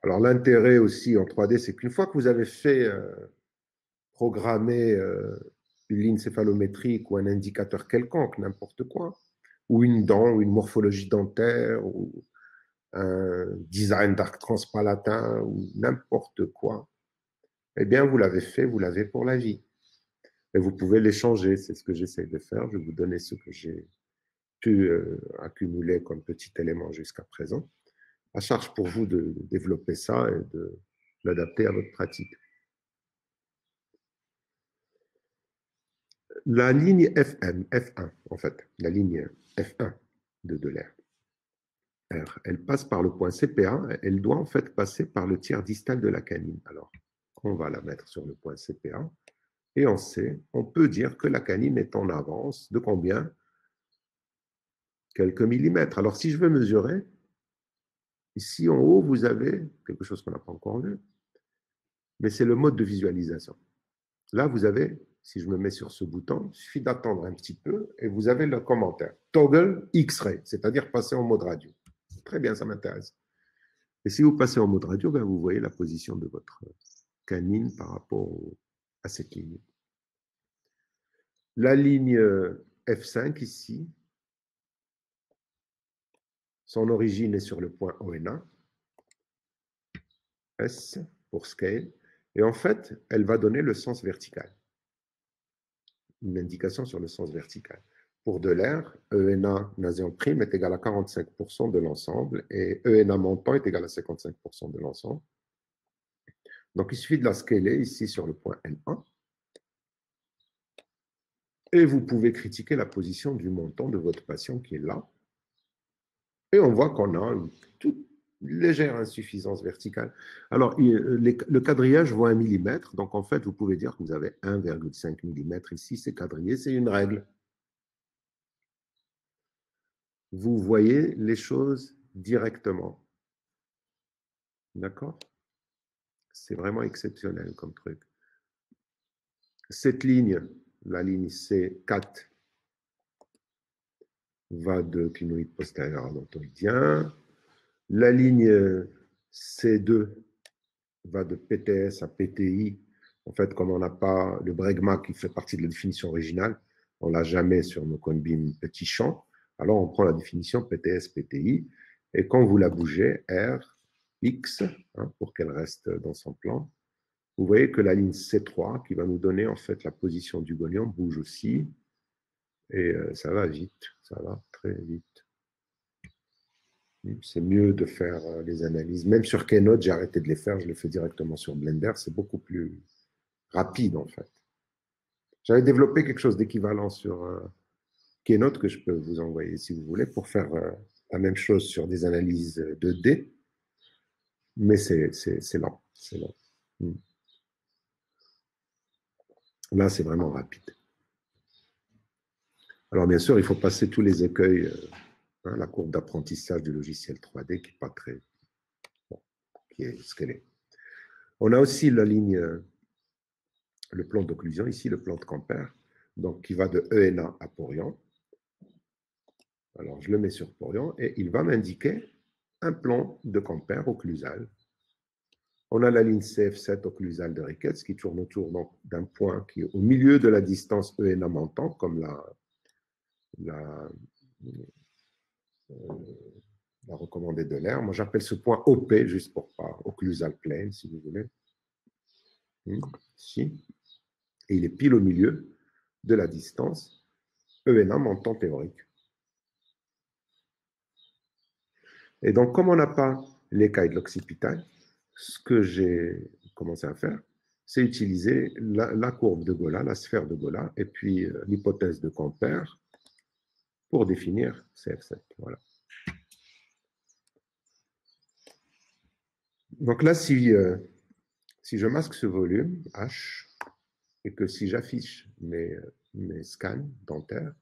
Alors l'intérêt aussi en 3D, c'est qu'une fois que vous avez fait euh, programmer euh, une ligne céphalométrique ou un indicateur quelconque, n'importe quoi, ou une dent, ou une morphologie dentaire, ou un design d'arc transpalatin, ou n'importe quoi, eh bien, vous l'avez fait, vous l'avez pour la vie. Et vous pouvez l'échanger, c'est ce que j'essaie de faire. Je vais vous donner ce que j'ai pu euh, accumuler comme petit élément jusqu'à présent. À charge pour vous de développer ça et de l'adapter à votre pratique. la ligne FM, F1 en fait, la ligne F1 de Delair. Elle passe par le point CPA. Elle doit en fait passer par le tiers distal de la canine. Alors, on va la mettre sur le point CPA. Et on sait, on peut dire que la canine est en avance de combien? Quelques millimètres. Alors, si je veux mesurer, ici en haut, vous avez quelque chose qu'on n'a pas encore vu, mais c'est le mode de visualisation. Là, vous avez, si je me mets sur ce bouton, il suffit d'attendre un petit peu et vous avez le commentaire. Toggle X-ray, c'est-à-dire passer en mode radio. Très bien, ça m'intéresse. Et si vous passez en mode radio, ben, vous voyez la position de votre canine par rapport à cette ligne. La ligne F5 ici, son origine est sur le point ONA, S pour scale, et en fait, elle va donner le sens vertical. Une indication sur le sens vertical. Pour de l'air, ENA nasion prime est égal à 45% de l'ensemble et ENA montant est égal à 55% de l'ensemble. Donc, il suffit de la scaler ici sur le point N1. Et vous pouvez critiquer la position du montant de votre patient qui est là. Et on voit qu'on a une toute légère insuffisance verticale. Alors, le quadrillage vaut 1 mm, donc en fait, vous pouvez dire que vous avez 1,5 mm ici, c'est quadrillé, c'est une règle. Vous voyez les choses directement. D'accord? C'est vraiment exceptionnel comme truc. Cette ligne, la ligne C4, va de clinoïde postérieur à l'ontoïdien. La ligne C2 va de PTS à PTI. En fait, comme on n'a pas le bregma qui fait partie de la définition originale, on l'a jamais sur nos conbines petit champ. Alors, on prend la définition PTS, PTI. Et quand vous la bougez, R, X, hein, pour qu'elle reste dans son plan, vous voyez que la ligne C3, qui va nous donner en fait la position du gonion, bouge aussi. Et euh, ça va vite, ça va très vite. C'est mieux de faire euh, les analyses. Même sur Keynote, j'ai arrêté de les faire, je les fais directement sur Blender. C'est beaucoup plus rapide en fait. J'avais développé quelque chose d'équivalent sur euh, Keynote que je peux vous envoyer si vous voulez pour faire la même chose sur des analyses 2D. Mais c'est lent. C'est lent. Hmm. Là, c'est vraiment rapide. Alors, bien sûr, il faut passer tous les écueils, euh, hein, la courbe d'apprentissage du logiciel 3D qui n'est pas très. Bon, qui est ce qu'elle est. On a aussi la ligne, le plan d'occlusion, ici, le plan de Camper, donc qui va de ENA à Porion. Alors, je le mets sur Porion et il va m'indiquer un plan de Camper occlusal on a la ligne CF7 occlusale de Ricketts qui tourne autour d'un point qui est au milieu de la distance ENA montant, comme la, la, euh, la recommandée de l'air. Moi, j'appelle ce point OP, juste pour pas, occlusal plane, si vous voulez. Hmm, ici. Et il est pile au milieu de la distance ENA montant théorique. Et donc, comme on n'a pas l'écaille de l'occipital, ce que j'ai commencé à faire, c'est utiliser la, courbe de Gola, la sphère de Gola, et puis euh, l'hypothèse de Camper pour définir CF7. Voilà. Donc là, si, euh, si je masque ce volume, H, et que si j'affiche mes, mes scans dentaires,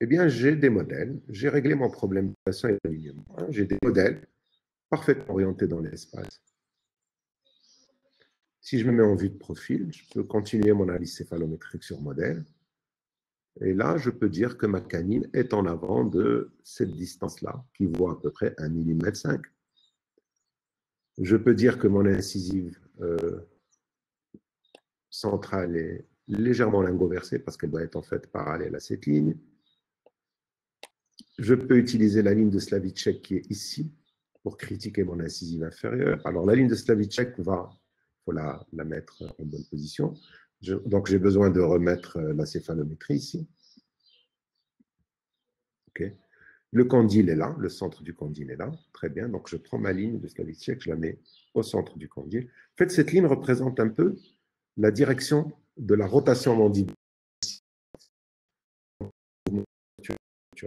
eh bien, j'ai des modèles, j'ai réglé mon problème de façon et d'alignement. J'ai des modèles parfaitement orientés dans l'espace. Si je me mets en vue de profil, je peux continuer mon analyse céphalométrique sur modèle. Et là, je peux dire que ma canine est en avant de cette distance-là, qui vaut à peu près 1 mm 5. Je peux dire que mon incisive euh, centrale est légèrement lingoversée parce qu'elle doit être en fait parallèle à cette ligne. Je peux utiliser la ligne de Slavicek qui est ici pour critiquer mon incisive inférieure. Alors, la ligne de Slavicek va, il faut la, mettre en bonne position. Donc, j'ai besoin de remettre euh, la céphalométrie ici. Le condyle est là, le centre du condyle est là. Très bien. Donc, je prends ma ligne de Slavicek, je la mets au centre du condyle. En fait, cette ligne représente un peu la direction de la rotation mandibulaire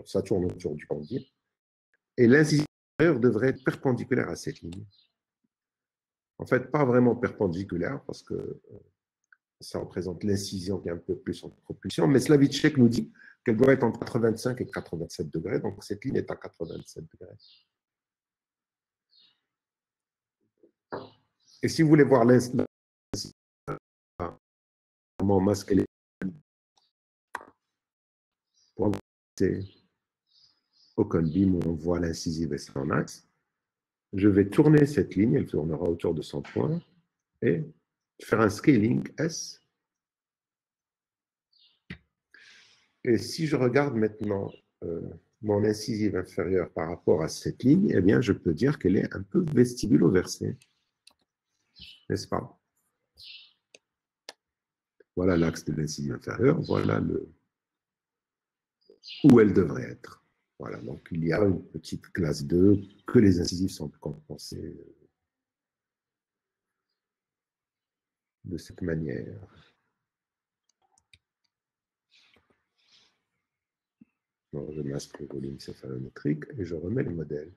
ça tourne autour du condyle. Et l'incision devrait être perpendiculaire à cette ligne. En fait, pas vraiment perpendiculaire, parce que euh, ça représente l'incision qui est un peu plus en propulsion, mais Slavicek nous dit qu'elle doit être entre 85 et 87 degrés, donc cette ligne est à 87 degrés. Et si vous voulez voir l'incision, masquer les pour aucun beam où on voit l'incisive et son axe, je vais tourner cette ligne, elle tournera autour de 100 points, et faire un scaling S. Et si je regarde maintenant euh, mon incisive inférieure par rapport à cette ligne, eh bien, je peux dire qu'elle est un peu vestibulo-versée. N'est-ce pas? Voilà l'axe de l'incisive inférieure, voilà où elle devrait être. Voilà, donc il y a une petite classe 2 que les incisives sont compensées de cette manière. je masque le volume céphalométrique et je remets le modèle.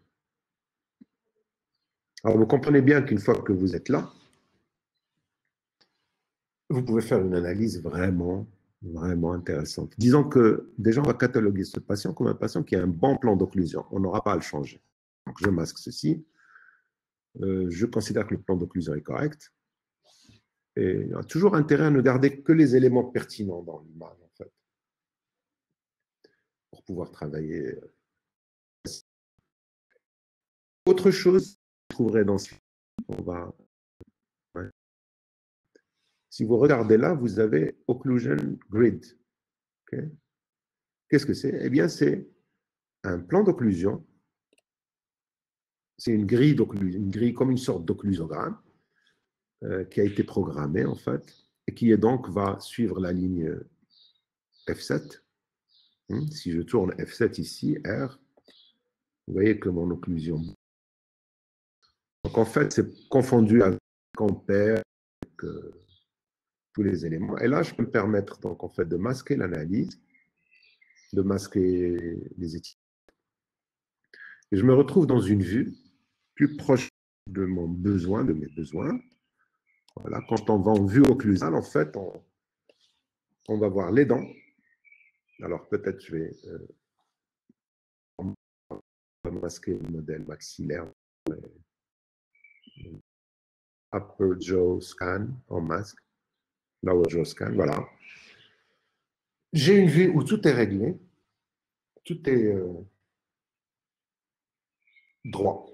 Alors, vous comprenez bien qu'une fois que vous êtes là, vous pouvez faire une analyse vraiment, vraiment intéressante. Disons que déjà, on va cataloguer ce patient comme un patient qui a un bon plan d'occlusion. On n'aura pas à le changer. Donc, je masque ceci. Euh, je considère que le plan d'occlusion est correct. Et y a toujours intérêt à ne garder que les éléments pertinents dans l'image, en fait, pour pouvoir travailler. Autre chose que vous trouverez dans ce on. Si vous regardez là, vous avez Occlusion Grid. Qu'est-ce que c'est? Eh bien, c'est un plan d'occlusion. C'est une grille, une grille comme une sorte d'occlusogramme euh, qui a été programmé en fait, et qui donc va suivre la ligne F7. Hmm, si je tourne F7 ici, R, vous voyez que mon occlusion. Donc en fait, c'est confondu avec Ampère, avec euh, tous les éléments. Et là, je peux me permettre donc en fait de masquer l'analyse, de masquer les étiquettes. Et je me retrouve dans une vue plus proche de mon besoin, de mes besoins, voilà, quand on va en vue occlusale, en fait, on, va voir les dents. Alors peut-être je vais euh, masquer le modèle maxillaire. Upper jaw scan en masque. Lower jaw scan, voilà. J'ai une vue où tout est réglé, tout est euh, droit.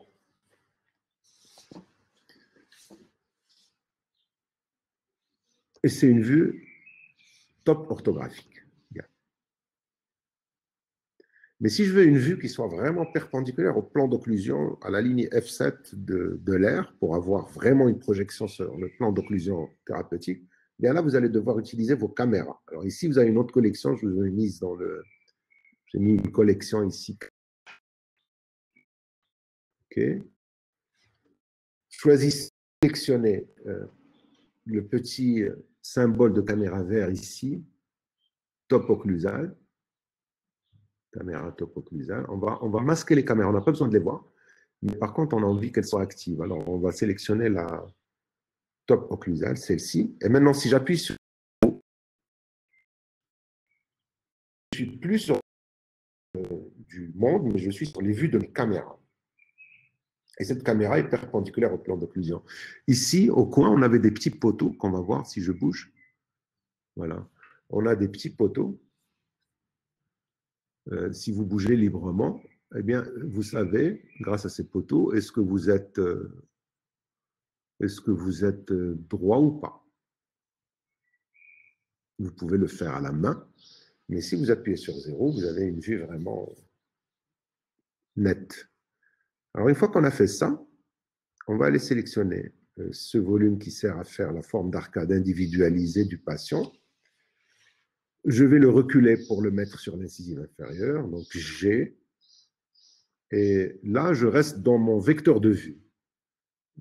Et c'est une vue top orthographique. Mais si je veux une vue qui soit vraiment perpendiculaire au plan d'occlusion, à la ligne F7 de, l'air, pour avoir vraiment une projection sur le plan d'occlusion thérapeutique, eh bien là, vous allez devoir utiliser vos caméras. Alors ici, vous avez une autre collection, je vous ai mis dans le... J'ai mis une collection ici. OK. Choisissez, sélectionnez euh, le petit euh, symbole de caméra vert ici, top occlusal, caméra top occlusal. On va, on va masquer les caméras, on n'a pas besoin de les voir, mais par contre, on a envie qu'elles soient actives. Alors, on va sélectionner la top occlusal, celle-ci. Et maintenant, si j'appuie sur je suis plus sur euh, du monde, mais je suis sur les vues de mes caméras. Et cette caméra est perpendiculaire au plan d'occlusion. Ici, au coin, on avait des petits poteaux qu'on va voir si je bouge. Voilà. On a des petits poteaux. Euh, si vous bougez librement, eh bien, vous savez, grâce à ces poteaux, est-ce que vous êtes, euh, est-ce que vous êtes euh, droit ou pas? Vous pouvez le faire à la main, mais si vous appuyez sur zéro, vous avez une vue vraiment nette. Alors, une fois qu'on a fait ça, on va aller sélectionner euh, ce volume qui sert à faire la forme d'arcade individualisée du patient. Je vais le reculer pour le mettre sur l'incisive inférieure, donc G. Et là, je reste dans mon vecteur de vue.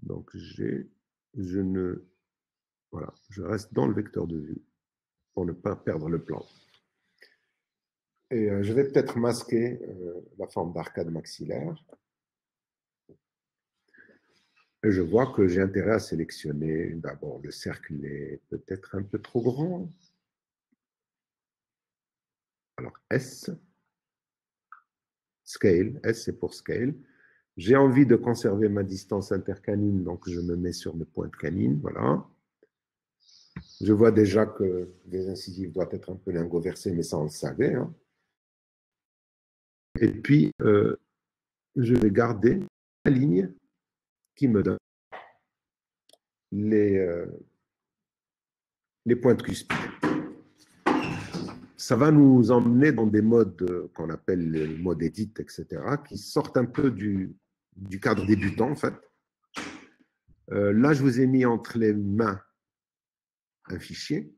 Donc G, je ne... Voilà, je reste dans le vecteur de vue pour ne pas perdre le plan. Et euh, je vais peut-être masquer euh, la forme d'arcade maxillaire. Je vois que j'ai intérêt à sélectionner. D'abord, le cercle est peut-être un peu trop grand. Alors, S. Scale. S, c'est pour scale. J'ai envie de conserver ma distance intercanine, donc je me mets sur mes pointes canines. Voilà. Je vois déjà que les incisives doivent être un peu lingoversées, mais ça, on le savait. Hein. Et puis, euh, je vais garder la ligne qui me donne les, euh, les pointes cuspides. Ça va nous emmener dans des modes euh, qu'on appelle les modes edit, etc., qui sortent un peu du, du cadre débutant, en fait. là, je vous ai mis entre les mains un fichier.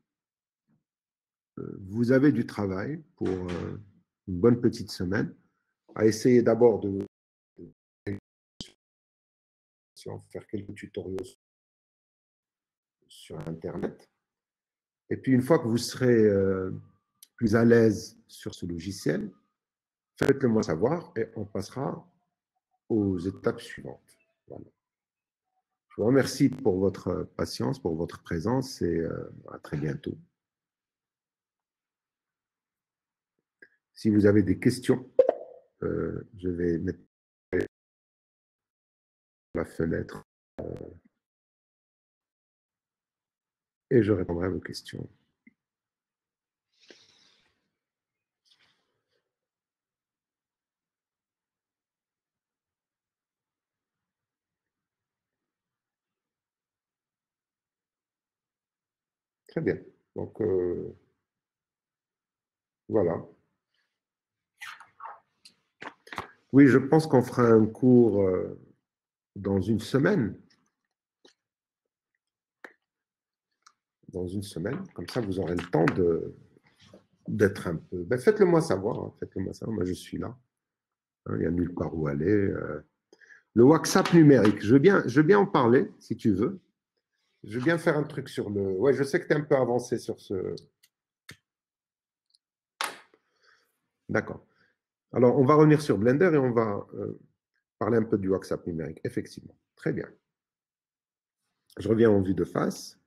Vous avez du travail pour une bonne petite semaine à essayer d'abord de, faire quelques tutoriels sur Internet. Et puis, une fois que vous serez euh, plus à l'aise sur ce logiciel, faites-le moi savoir et on passera aux étapes suivantes. Je vous remercie pour votre patience, pour votre présence et euh, à très bientôt. Si vous avez des questions, euh, je vais mettre la fenêtre euh, et je répondrai à vos questions. Très bien. Donc, euh, voilà. Oui, je pense qu'on fera un cours euh, dans une semaine. Dans une semaine, comme ça vous aurez le temps de d'être un peu. Ben, faites-le moi savoir. Hein, faites-le moi savoir. Moi, je suis là. Hein, il n'y a nulle part où aller. Euh. Le WhatsApp numérique, je veux, bien, je veux bien en parler, si tu veux. Je veux bien faire un truc sur le. Ouais, je sais que tu es un peu avancé sur ce. D'accord. Alors, on va revenir sur Blender et on va euh, parler un peu du WhatsApp numérique. Effectivement. Très bien. Je reviens en vue de face.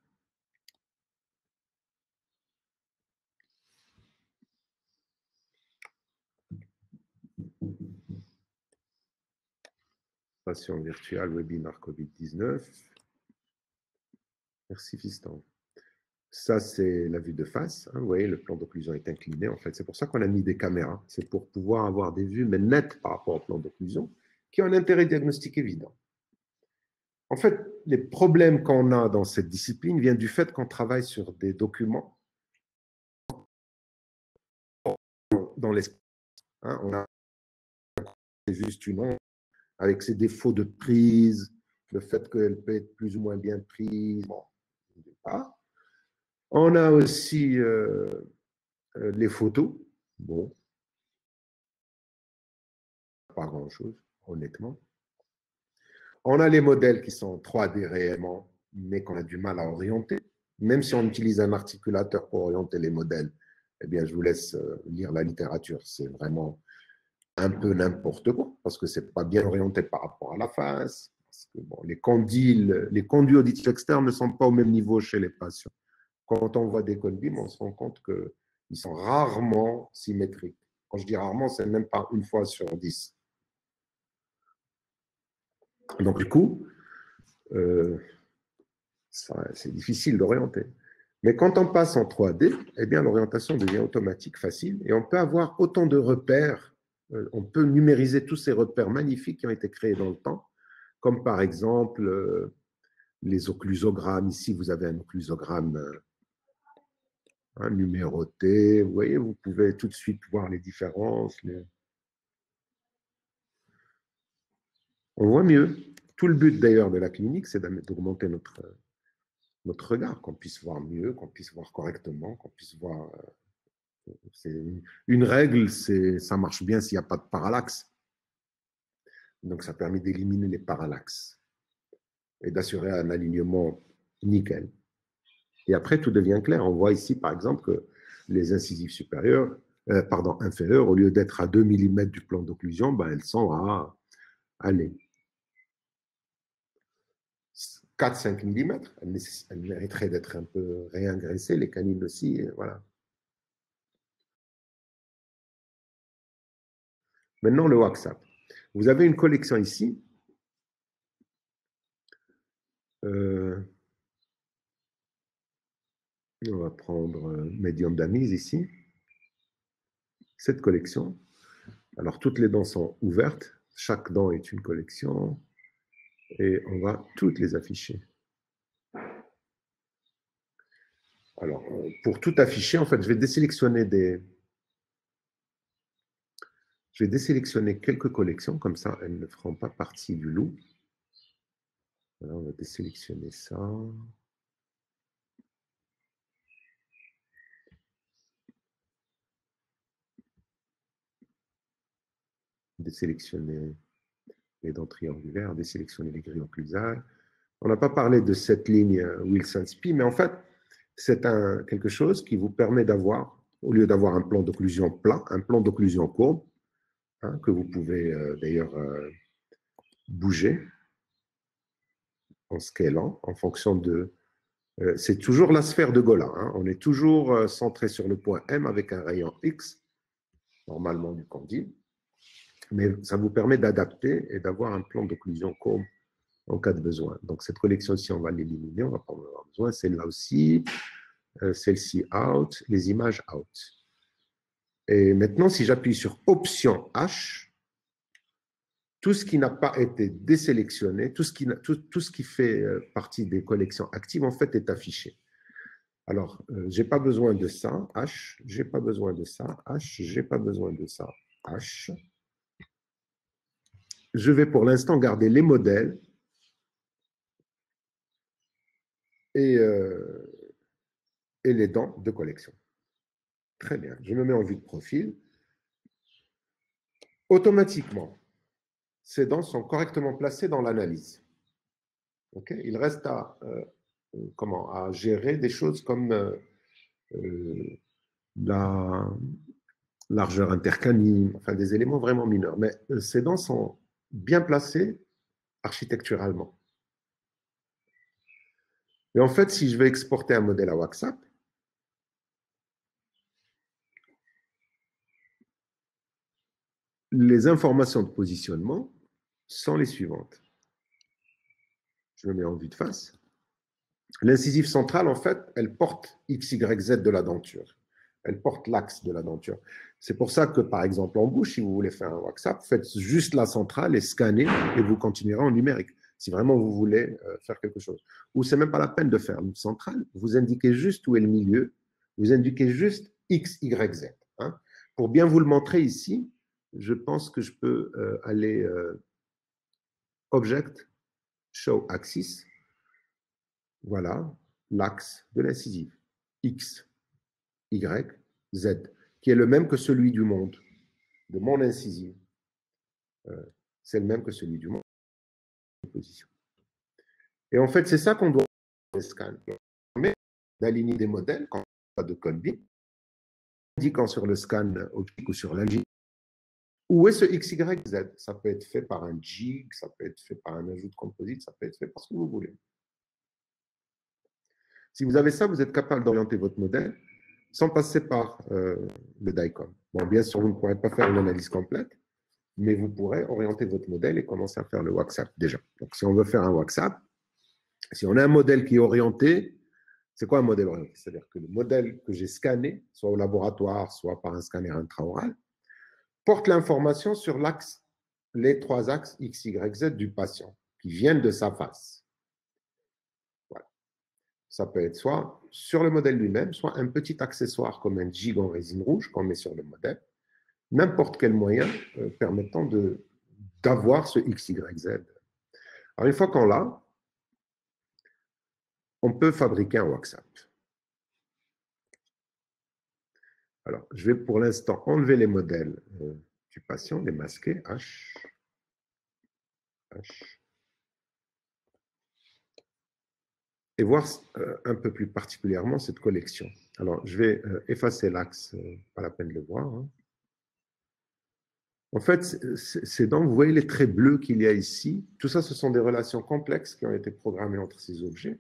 Passion virtuelle, webinar Covid-19. Merci, Fiston. Ça, c'est la vue de face. Hein. vous voyez, le plan d'occlusion est incliné. En fait, c'est pour ça qu'on a mis des caméras. C'est pour pouvoir avoir des vues, mais nettes par rapport au plan d'occlusion, qui ont un intérêt diagnostique évident. En fait, les problèmes qu'on a dans cette discipline viennent du fait qu'on travaille sur des documents dans l'espace. Hein. on a juste une onde avec ses défauts de prise, le fait qu'elle peut être plus ou moins bien prise. Bon. On a aussi euh, euh, les photos. Bon, pas grand-chose, honnêtement. On a les modèles qui sont 3D réellement, mais qu'on a du mal à orienter. Même si on utilise un articulateur pour orienter les modèles, eh bien, je vous laisse euh, lire la littérature. C'est vraiment un peu n'importe quoi, parce que ce n'est pas bien orienté par rapport à la face. Parce que, bon, les condyles, les conduits auditifs externes ne sont pas au même niveau chez les patients quand on voit des condyles, on se rend compte qu'ils sont rarement symétriques. Quand je dis rarement, c'est même pas une fois sur dix. Donc, du coup, euh, c'est difficile d'orienter. Mais quand on passe en 3D, eh bien, l'orientation devient automatique, facile, et on peut avoir autant de repères. Euh, on peut numériser tous ces repères magnifiques qui ont été créés dans le temps, comme par exemple euh, les occlusogrammes. Ici, vous avez un occlusogramme Hein, numéroté. Vous voyez, vous pouvez tout de suite voir les différences. On voit mieux. Tout le but d'ailleurs de la clinique, c'est d'augmenter notre, notre regard, qu'on puisse voir mieux, qu'on puisse voir correctement, qu'on puisse voir. Euh, c'est une règle, ça marche bien s'il n'y a pas de parallaxe. Donc ça permet d'éliminer les parallaxes et d'assurer un alignement nickel. Et après, tout devient clair. On voit ici, par exemple, que les incisives supérieures euh, pardon, inférieures, au lieu d'être à 2 mm du plan d'occlusion, ben, elles sont à, allez, 4-5 mm. Elles, mériteraient d'être un peu réagressées, les canines aussi, voilà. Maintenant, le WhatsApp. Vous avez une collection ici. Euh, on va prendre médium d'amise ici. Cette collection. Alors, toutes les dents sont ouvertes. Chaque dent est une collection. Et on va toutes les afficher. Alors, pour tout afficher, en fait, je vais désélectionner des, je vais désélectionner quelques collections, comme ça, elles ne feront pas partie du loup. on va désélectionner ça. Désélectionner les dents triangulaires, désélectionner les grilles occlusales. On n'a pas parlé de cette ligne Wilson-Spee, mais en fait, c'est quelque chose qui vous permet d'avoir, au lieu d'avoir un plan d'occlusion plat, un plan d'occlusion courbe, Hein, que vous pouvez euh, d'ailleurs euh, bouger en scalant en fonction de... Euh, c'est toujours la sphère de Gola. Hein. on est toujours centré sur le point M avec un rayon X, normalement du condyle. Mais ça vous permet d'adapter et d'avoir un plan d'occlusion comme en cas de besoin. Donc cette collection-ci, on va l'éliminer, on va pas en avoir besoin. Celle-là aussi, celle-ci out, les images out. Et maintenant, si j'appuie sur Option H, tout ce qui n'a pas été désélectionné, tout ce qui, fait euh, partie des collections actives, en fait, est affiché. Alors, euh, je n'ai pas besoin de ça, H, j'ai pas besoin de ça, H, j'ai pas besoin de ça, H. Je vais pour l'instant garder les modèles et, euh, et les dents de collection. Très bien. Je me mets en vue de profil. Automatiquement, ces dents sont correctement placées dans l'analyse. Il reste à, euh, à gérer des choses comme euh, la largeur intercanine, enfin des éléments vraiment mineurs. Mais ces dents sont bien placées architecturalement. Et en fait, si je vais exporter un modèle à WhatsApp, les informations de positionnement sont les suivantes. Je me mets en vue de face. L'incisive centrale, en fait, elle porte X, de la denture. Elle porte l'axe de la denture. C'est pour ça que, par exemple, en bouche, si vous voulez faire un WhatsApp, faites juste la centrale et scannez et vous continuerez en numérique, si vraiment vous voulez euh, faire quelque chose. Ou c'est même pas la peine de faire une centrale, vous indiquez juste où est le milieu, vous indiquez juste X, Y, Z. Hein. Pour bien vous le montrer ici, je pense que je peux euh, aller euh, Object, Show Axis. Voilà l'axe de l'incisive. X, Y, Z, qui est le même que celui du monde, de mon incisive. Euh, c'est le même que celui du monde. Et en fait, c'est ça qu'on doit. Mais d'aligner des modèles quand pas de Colby, indiquant sur le scan optique ou sur l'ingénieur où est ce XYZ Ça peut être fait par un jig, ça peut être fait par un ajout de composite, ça peut être fait par ce que vous voulez. Si vous avez ça, vous êtes capable d'orienter votre modèle sans passer par euh, le DICOM. Bien sûr, vous ne pourrez pas faire une analyse complète, mais vous pourrez orienter votre modèle et commencer à faire le WhatsApp déjà. Donc, si on veut faire un WhatsApp, si on a un modèle qui est orienté, c'est quoi un modèle orienté? C'est-à-dire que le modèle que j'ai scanné, soit au laboratoire, soit par un scanner intraoral, porte l'information sur l'axe, les trois axes X, Y, Z du patient qui viennent de sa face. Ça peut être soit sur le modèle lui-même, soit un petit accessoire comme un jig en résine rouge qu'on met sur le modèle, n'importe quel moyen euh, permettant d'avoir ce X, Y, Z. Alors, une fois qu'on l'a, on peut fabriquer un WhatsApp. Alors, je vais pour l'instant enlever les modèles euh, du patient, les masquer, H, et voir euh, un peu plus particulièrement cette collection. Alors, je vais euh, effacer l'axe, euh, pas la peine de le voir. hein. En fait, c'est dans, vous voyez les traits bleus qu'il y a ici. Tout ça, ce sont des relations complexes qui ont été programmées entre ces objets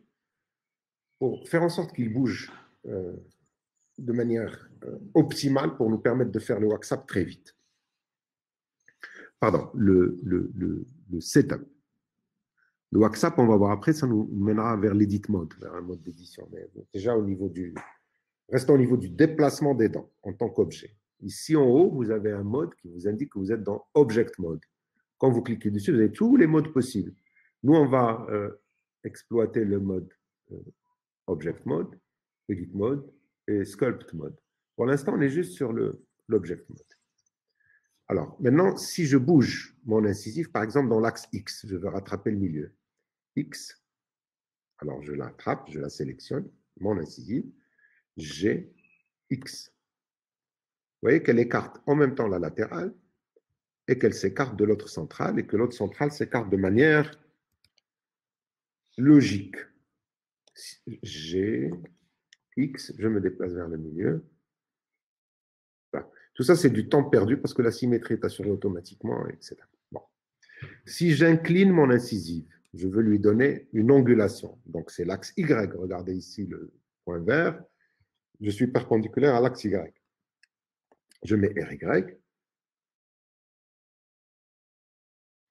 pour faire en sorte qu'ils bougent de manière optimale pour nous permettre de faire le WhatsApp très vite. Pardon, le, le, le, le setup. Le WhatsApp, on va voir après, ça nous mènera vers l'edit mode, vers un mode d'édition. Mais déjà au niveau du, restons au niveau du déplacement des dents en tant qu'objet. Ici en haut, vous avez un mode qui vous indique que vous êtes dans Object Mode. Quand vous cliquez dessus, vous avez tous les modes possibles. Nous, on va euh, exploiter le mode euh, Object Mode, Edit Mode et Sculpt Mode. Pour l'instant, on est juste sur l'Object Mode. Alors, maintenant, si je bouge mon incisive, par exemple, dans l'axe X, je veux rattraper le milieu. X, alors je l'attrape, je la sélectionne, mon incisive, G, X. Vous voyez qu'elle écarte en même temps la latérale et qu'elle s'écarte de l'autre centrale et que l'autre centrale s'écarte de manière logique. G, X, je me déplace vers le milieu. Tout ça, c'est du temps perdu parce que la symétrie est assurée automatiquement, etc. Bon. Si j'incline mon incisive, je veux lui donner une angulation. Donc, c'est l'axe Y. Regardez ici le point vert. Je suis perpendiculaire à l'axe Y. Je mets RY.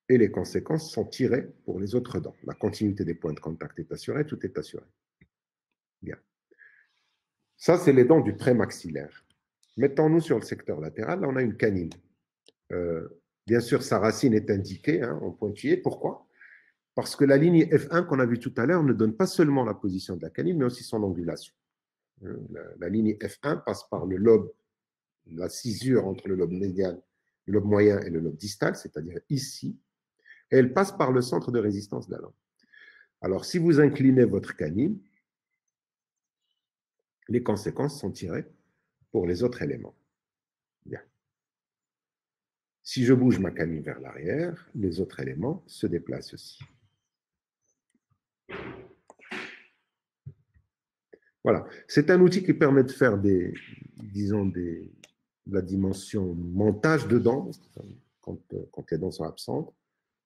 Et les conséquences sont tirées pour les autres dents. La continuité des points de contact est assurée, tout est assuré. Bien. Ça, c'est les dents du prémaxillaire. Mettons-nous sur le secteur latéral. Là, on a une canine. Euh, bien sûr, sa racine est indiquée hein, en pointillé. Pourquoi? Parce que la ligne F1 qu'on a vue tout à l'heure ne donne pas seulement la position de la canine, mais aussi son angulation. Euh, La, ligne F1 passe par le lobe, la cisure entre le lobe médial, le lobe moyen et le lobe distal, c'est-à-dire ici, et elle passe par le centre de résistance de la langue. Alors, si vous inclinez votre canine, les conséquences sont tirées pour les autres éléments. Bien. Si je bouge ma canine vers l'arrière, les autres éléments se déplacent aussi. Voilà. C'est un outil qui permet de faire des, disons, des, de la dimension montage de dents, quand, euh, quand les dents sont absentes,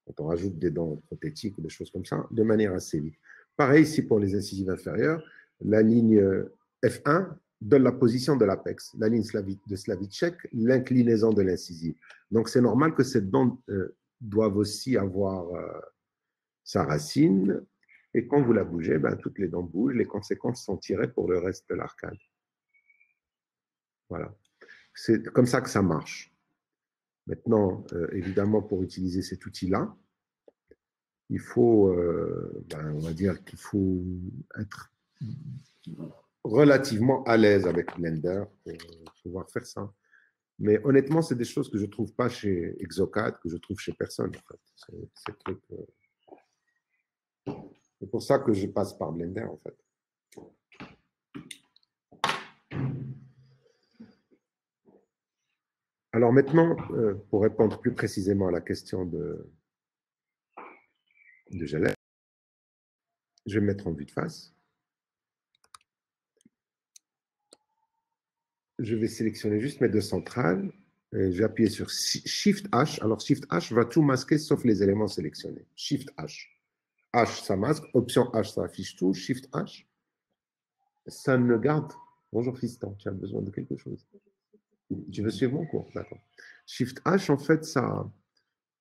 quand on rajoute des dents prothétiques ou des choses comme ça, de manière assez vite. Pareil ici pour les incisives inférieures, la ligne euh, F1 donne la position de l'apex, la ligne de Slavicek, l'inclinaison de l'incisive. Donc c'est normal que ces dents euh, doivent aussi avoir euh, sa racine, et quand vous la bougez, ben, toutes les dents bougent, les conséquences sont tirées pour le reste de l'arcade. Voilà. C'est comme ça que ça marche. Maintenant, euh, évidemment, pour utiliser cet outil-là, il faut, euh, ben, on va dire qu'il faut être relativement à l'aise avec Blender pour pouvoir faire ça. Mais honnêtement, c'est des choses que je ne trouve pas chez Exocad, que je trouve chez personne. En fait. Euh, c'est pour ça que je passe par Blender, en fait. Alors maintenant, euh, pour répondre plus précisément à la question de, de je vais me mettre en vue de face. Je vais sélectionner juste mes deux centrales. Je vais appuyer sur Shift H. Alors Shift H va tout masquer sauf les éléments sélectionnés. Shift H. H, ça masque. Option H, ça affiche tout. Shift H, ça ne garde. Bonjour fiston, tu as besoin de quelque chose Tu veux suivre mon cours? D'accord. Shift H, en fait, ça,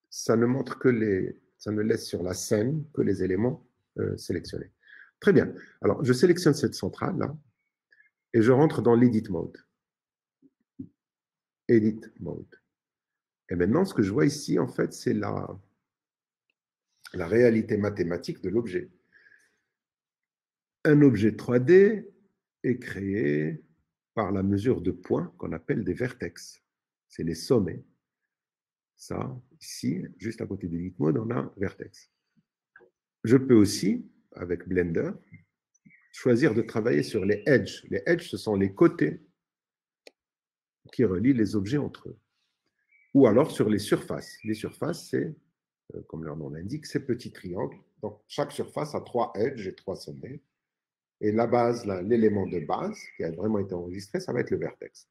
ça ne montre que les. Ça ne laisse sur la scène que les éléments euh, sélectionnés. Très bien. Alors, je sélectionne cette centrale là et je rentre dans l'edit mode. Edit mode. Et maintenant, ce que je vois ici, en fait, c'est la, la réalité mathématique de l'objet. Un objet 3D est créé par la mesure de points qu'on appelle des vertex. C'est les sommets. Ça, ici, juste à côté de l'edit mode, on a vertex. Je peux aussi, avec Blender, choisir de travailler sur les edges. Les edges, ce sont les côtés qui relient les objets entre eux. Ou alors sur les surfaces. Les surfaces, c'est, comme leur nom l'indique, ces petits triangles. Donc, chaque surface a trois edges et trois sommets. Et la base, l'élément de base qui a vraiment été enregistré, ça va être le vertex.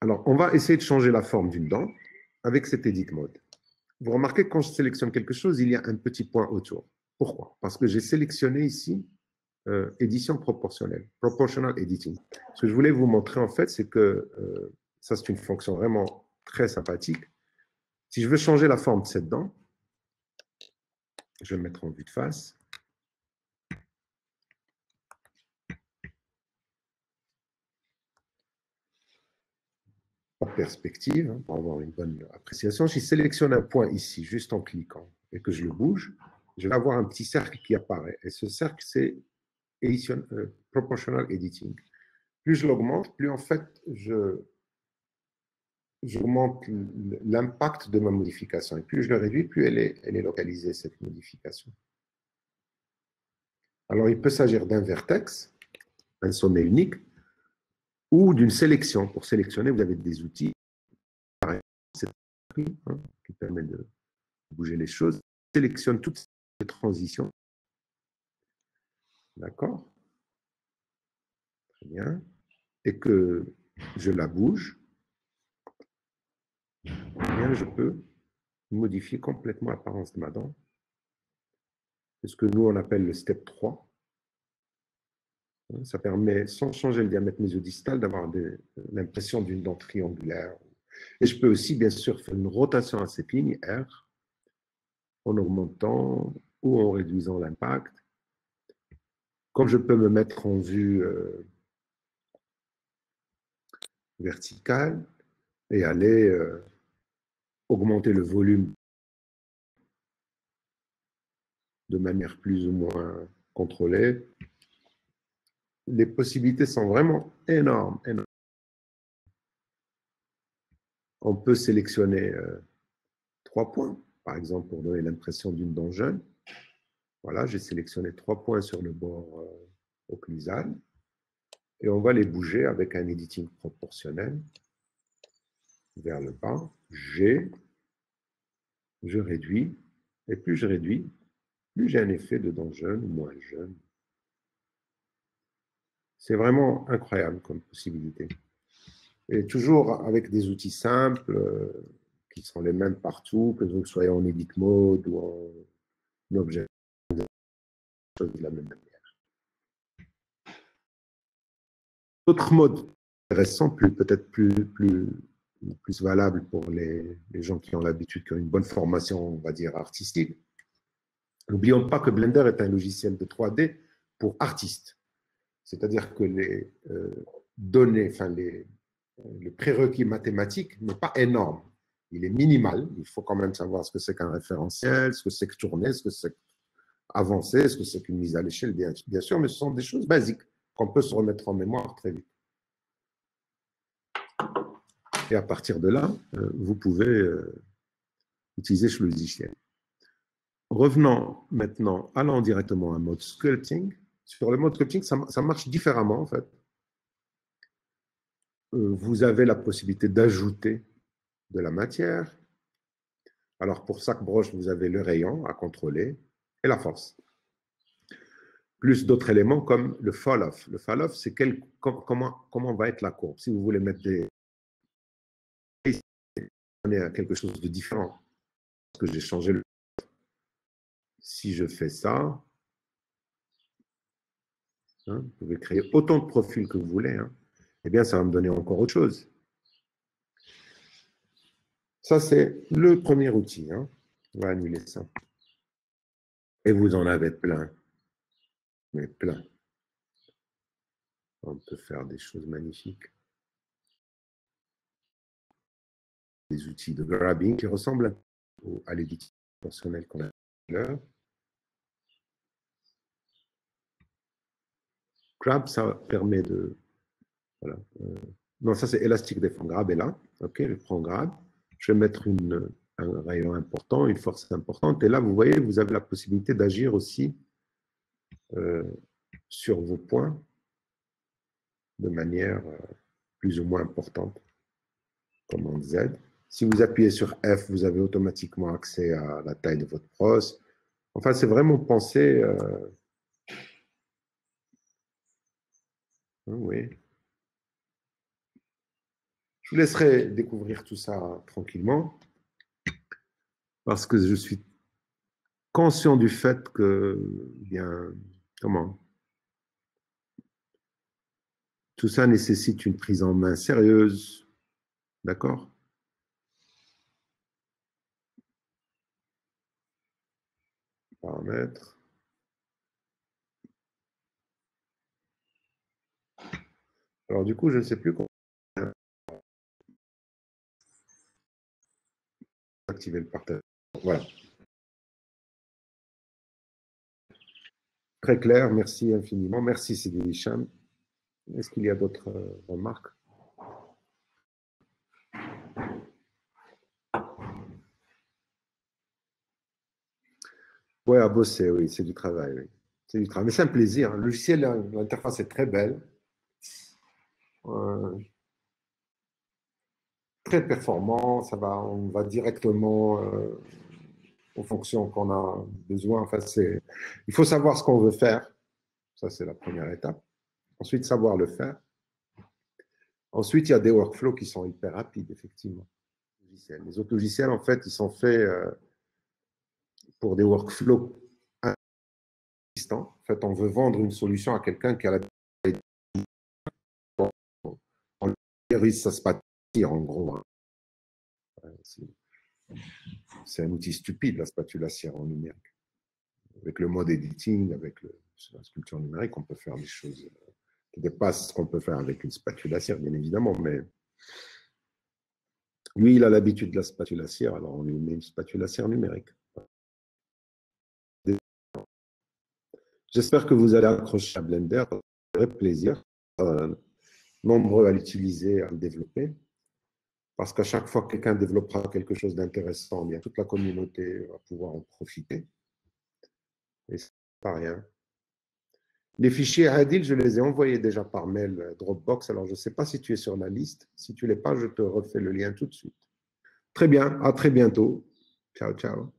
Alors, on va essayer de changer la forme d'une dent avec cet edit mode. Vous remarquez que quand je sélectionne quelque chose, il y a un petit point autour. Pourquoi? Parce que j'ai sélectionné ici euh, édition proportionnelle, proportional editing. Ce que je voulais vous montrer en fait, c'est que euh, ça c'est une fonction vraiment très sympathique. Si je veux changer la forme de cette dent, je vais me mettre en vue de face. perspective, hein, pour avoir une bonne appréciation. Si je sélectionne un point ici, juste en cliquant, et que je le bouge, je vais avoir un petit cercle qui apparaît. Et ce cercle, c'est euh, Proportional Editing. Plus je l'augmente, plus en fait, je, j'augmente l'impact de ma modification. Et plus je le réduis, plus elle est, localisée, cette modification. Alors, il peut s'agir d'un vertex, un sommet unique, ou d'une sélection. Pour sélectionner, vous avez des outils, hein, qui permet de bouger les choses. Sélectionne toutes ces transitions. D'accord? Très bien. Et que je la bouge, bien, je peux modifier complètement l'apparence de ma dent. C'est ce que nous, on appelle le step 3. Ça permet, sans changer le diamètre mésodistal, d'avoir l'impression d'une dent triangulaire. Et je peux aussi, bien sûr, faire une rotation à cette ligne R en augmentant ou en réduisant l'impact. Comme je peux me mettre en vue euh, verticale et aller euh, augmenter le volume de manière plus ou moins contrôlée, les possibilités sont vraiment énormes. On peut sélectionner euh, trois points, par exemple, pour donner l'impression d'une dent jeune. Voilà, j'ai sélectionné trois points sur le bord euh, occlusal. Et on va les bouger avec un editing proportionnel vers le bas. G, je réduis. Et plus je réduis, plus j'ai un effet de dent jeune ou moins jeune. C'est vraiment incroyable comme possibilité. Et toujours avec des outils simples euh, qui sont les mêmes partout, que vous soyez en edit mode ou en objet de la même manière. D'autres modes intéressants, peut-être plus, plus valables pour les, gens qui ont l'habitude, qui ont une bonne formation, on va dire, artistique. N'oublions pas que Blender est un logiciel de 3D pour artistes. C'est-à-dire que les euh, données, enfin les, le prérequis mathématique n'est pas énorme. Il est minimal. Il faut quand même savoir ce que c'est qu'un référentiel, ce que c'est que tourner, ce que c'est avancer, ce que c'est qu'une mise à l'échelle, bien, sûr, mais ce sont des choses basiques qu'on peut se remettre en mémoire très vite. Et à partir de là, euh, vous pouvez euh, utiliser ce logiciel. Revenons maintenant, allons directement à mode sculpting. Sur le mode sculpting, ça, marche différemment en fait. Euh, vous avez la possibilité d'ajouter de la matière. Alors pour chaque broche, vous avez le rayon à contrôler et la force. Plus d'autres éléments comme le fall-off. Le fall-off, c'est comment, comment va être la courbe? Si vous voulez mettre des... quelque chose de différent, parce que j'ai changé le... Si je fais ça, Hein, vous pouvez créer autant de profils que vous voulez. Hein, eh bien, ça va me donner encore autre chose. Ça, c'est le premier outil. Hein. On va annuler ça. Et vous en avez plein. Mais plein. On peut faire des choses magnifiques. Des outils de grabbing qui ressemblent à l'édition personnelle qu'on a l'heure. Grab, ça permet de. Voilà. Euh, non, ça c'est élastique défend. Grab est là. OK, je prends Grab. Je vais mettre une, un rayon important, une force importante. Et là, vous voyez, vous avez la possibilité d'agir aussi euh, sur vos points de manière euh, plus ou moins importante. Commande Z. Si vous appuyez sur F, vous avez automatiquement accès à la taille de votre brosse. Enfin, c'est vraiment penser. Euh, oui. Je vous laisserai découvrir tout ça tranquillement, parce que je suis conscient du fait que, bien, comment? Tout ça nécessite une prise en main sérieuse, d'accord? Alors du coup, je ne sais plus comment activer le partage. Voilà. Très clair, merci infiniment. Merci Sidi Hicham. Est-ce qu'il y a d'autres remarques? Oui, à bosser, oui, c'est du travail. C'est du travail. Mais c'est un plaisir. Le logiciel, l'interface est très belle. Euh, très performant. Ça va, on va directement euh, aux fonctions qu'on a besoin. Enfin, il faut savoir ce qu'on veut faire. Ça, c'est la première étape. Ensuite, savoir le faire. Ensuite, il y a des workflows qui sont hyper rapides, effectivement. Les autres logiciels, en fait, ils sont faits euh, pour des workflows existants. En fait, on veut vendre une solution à quelqu'un qui a la on ça se en gros. Hein. C'est un outil stupide, la spatule en numérique. Avec le mode editing, avec la sculpture numérique, on peut faire des choses qui dépassent ce qu'on peut faire avec une spatule à cire, bien évidemment, mais lui, il a l'habitude de la spatule à cire, alors on lui met une spatule à cire numérique. J'espère que vous allez accrocher à Blender, ça plaisir. Euh, nombreux à l'utiliser, à le développer. Parce qu'à chaque fois que quelqu'un développera quelque chose d'intéressant, toute la communauté va pouvoir en profiter. Et c'est pas rien. Les fichiers Adil, je les ai envoyés déjà par mail Dropbox. Alors, je ne sais pas si tu es sur la liste. Si tu ne l'es pas, je te refais le lien tout de suite. Très bien. À très bientôt. Ciao, ciao.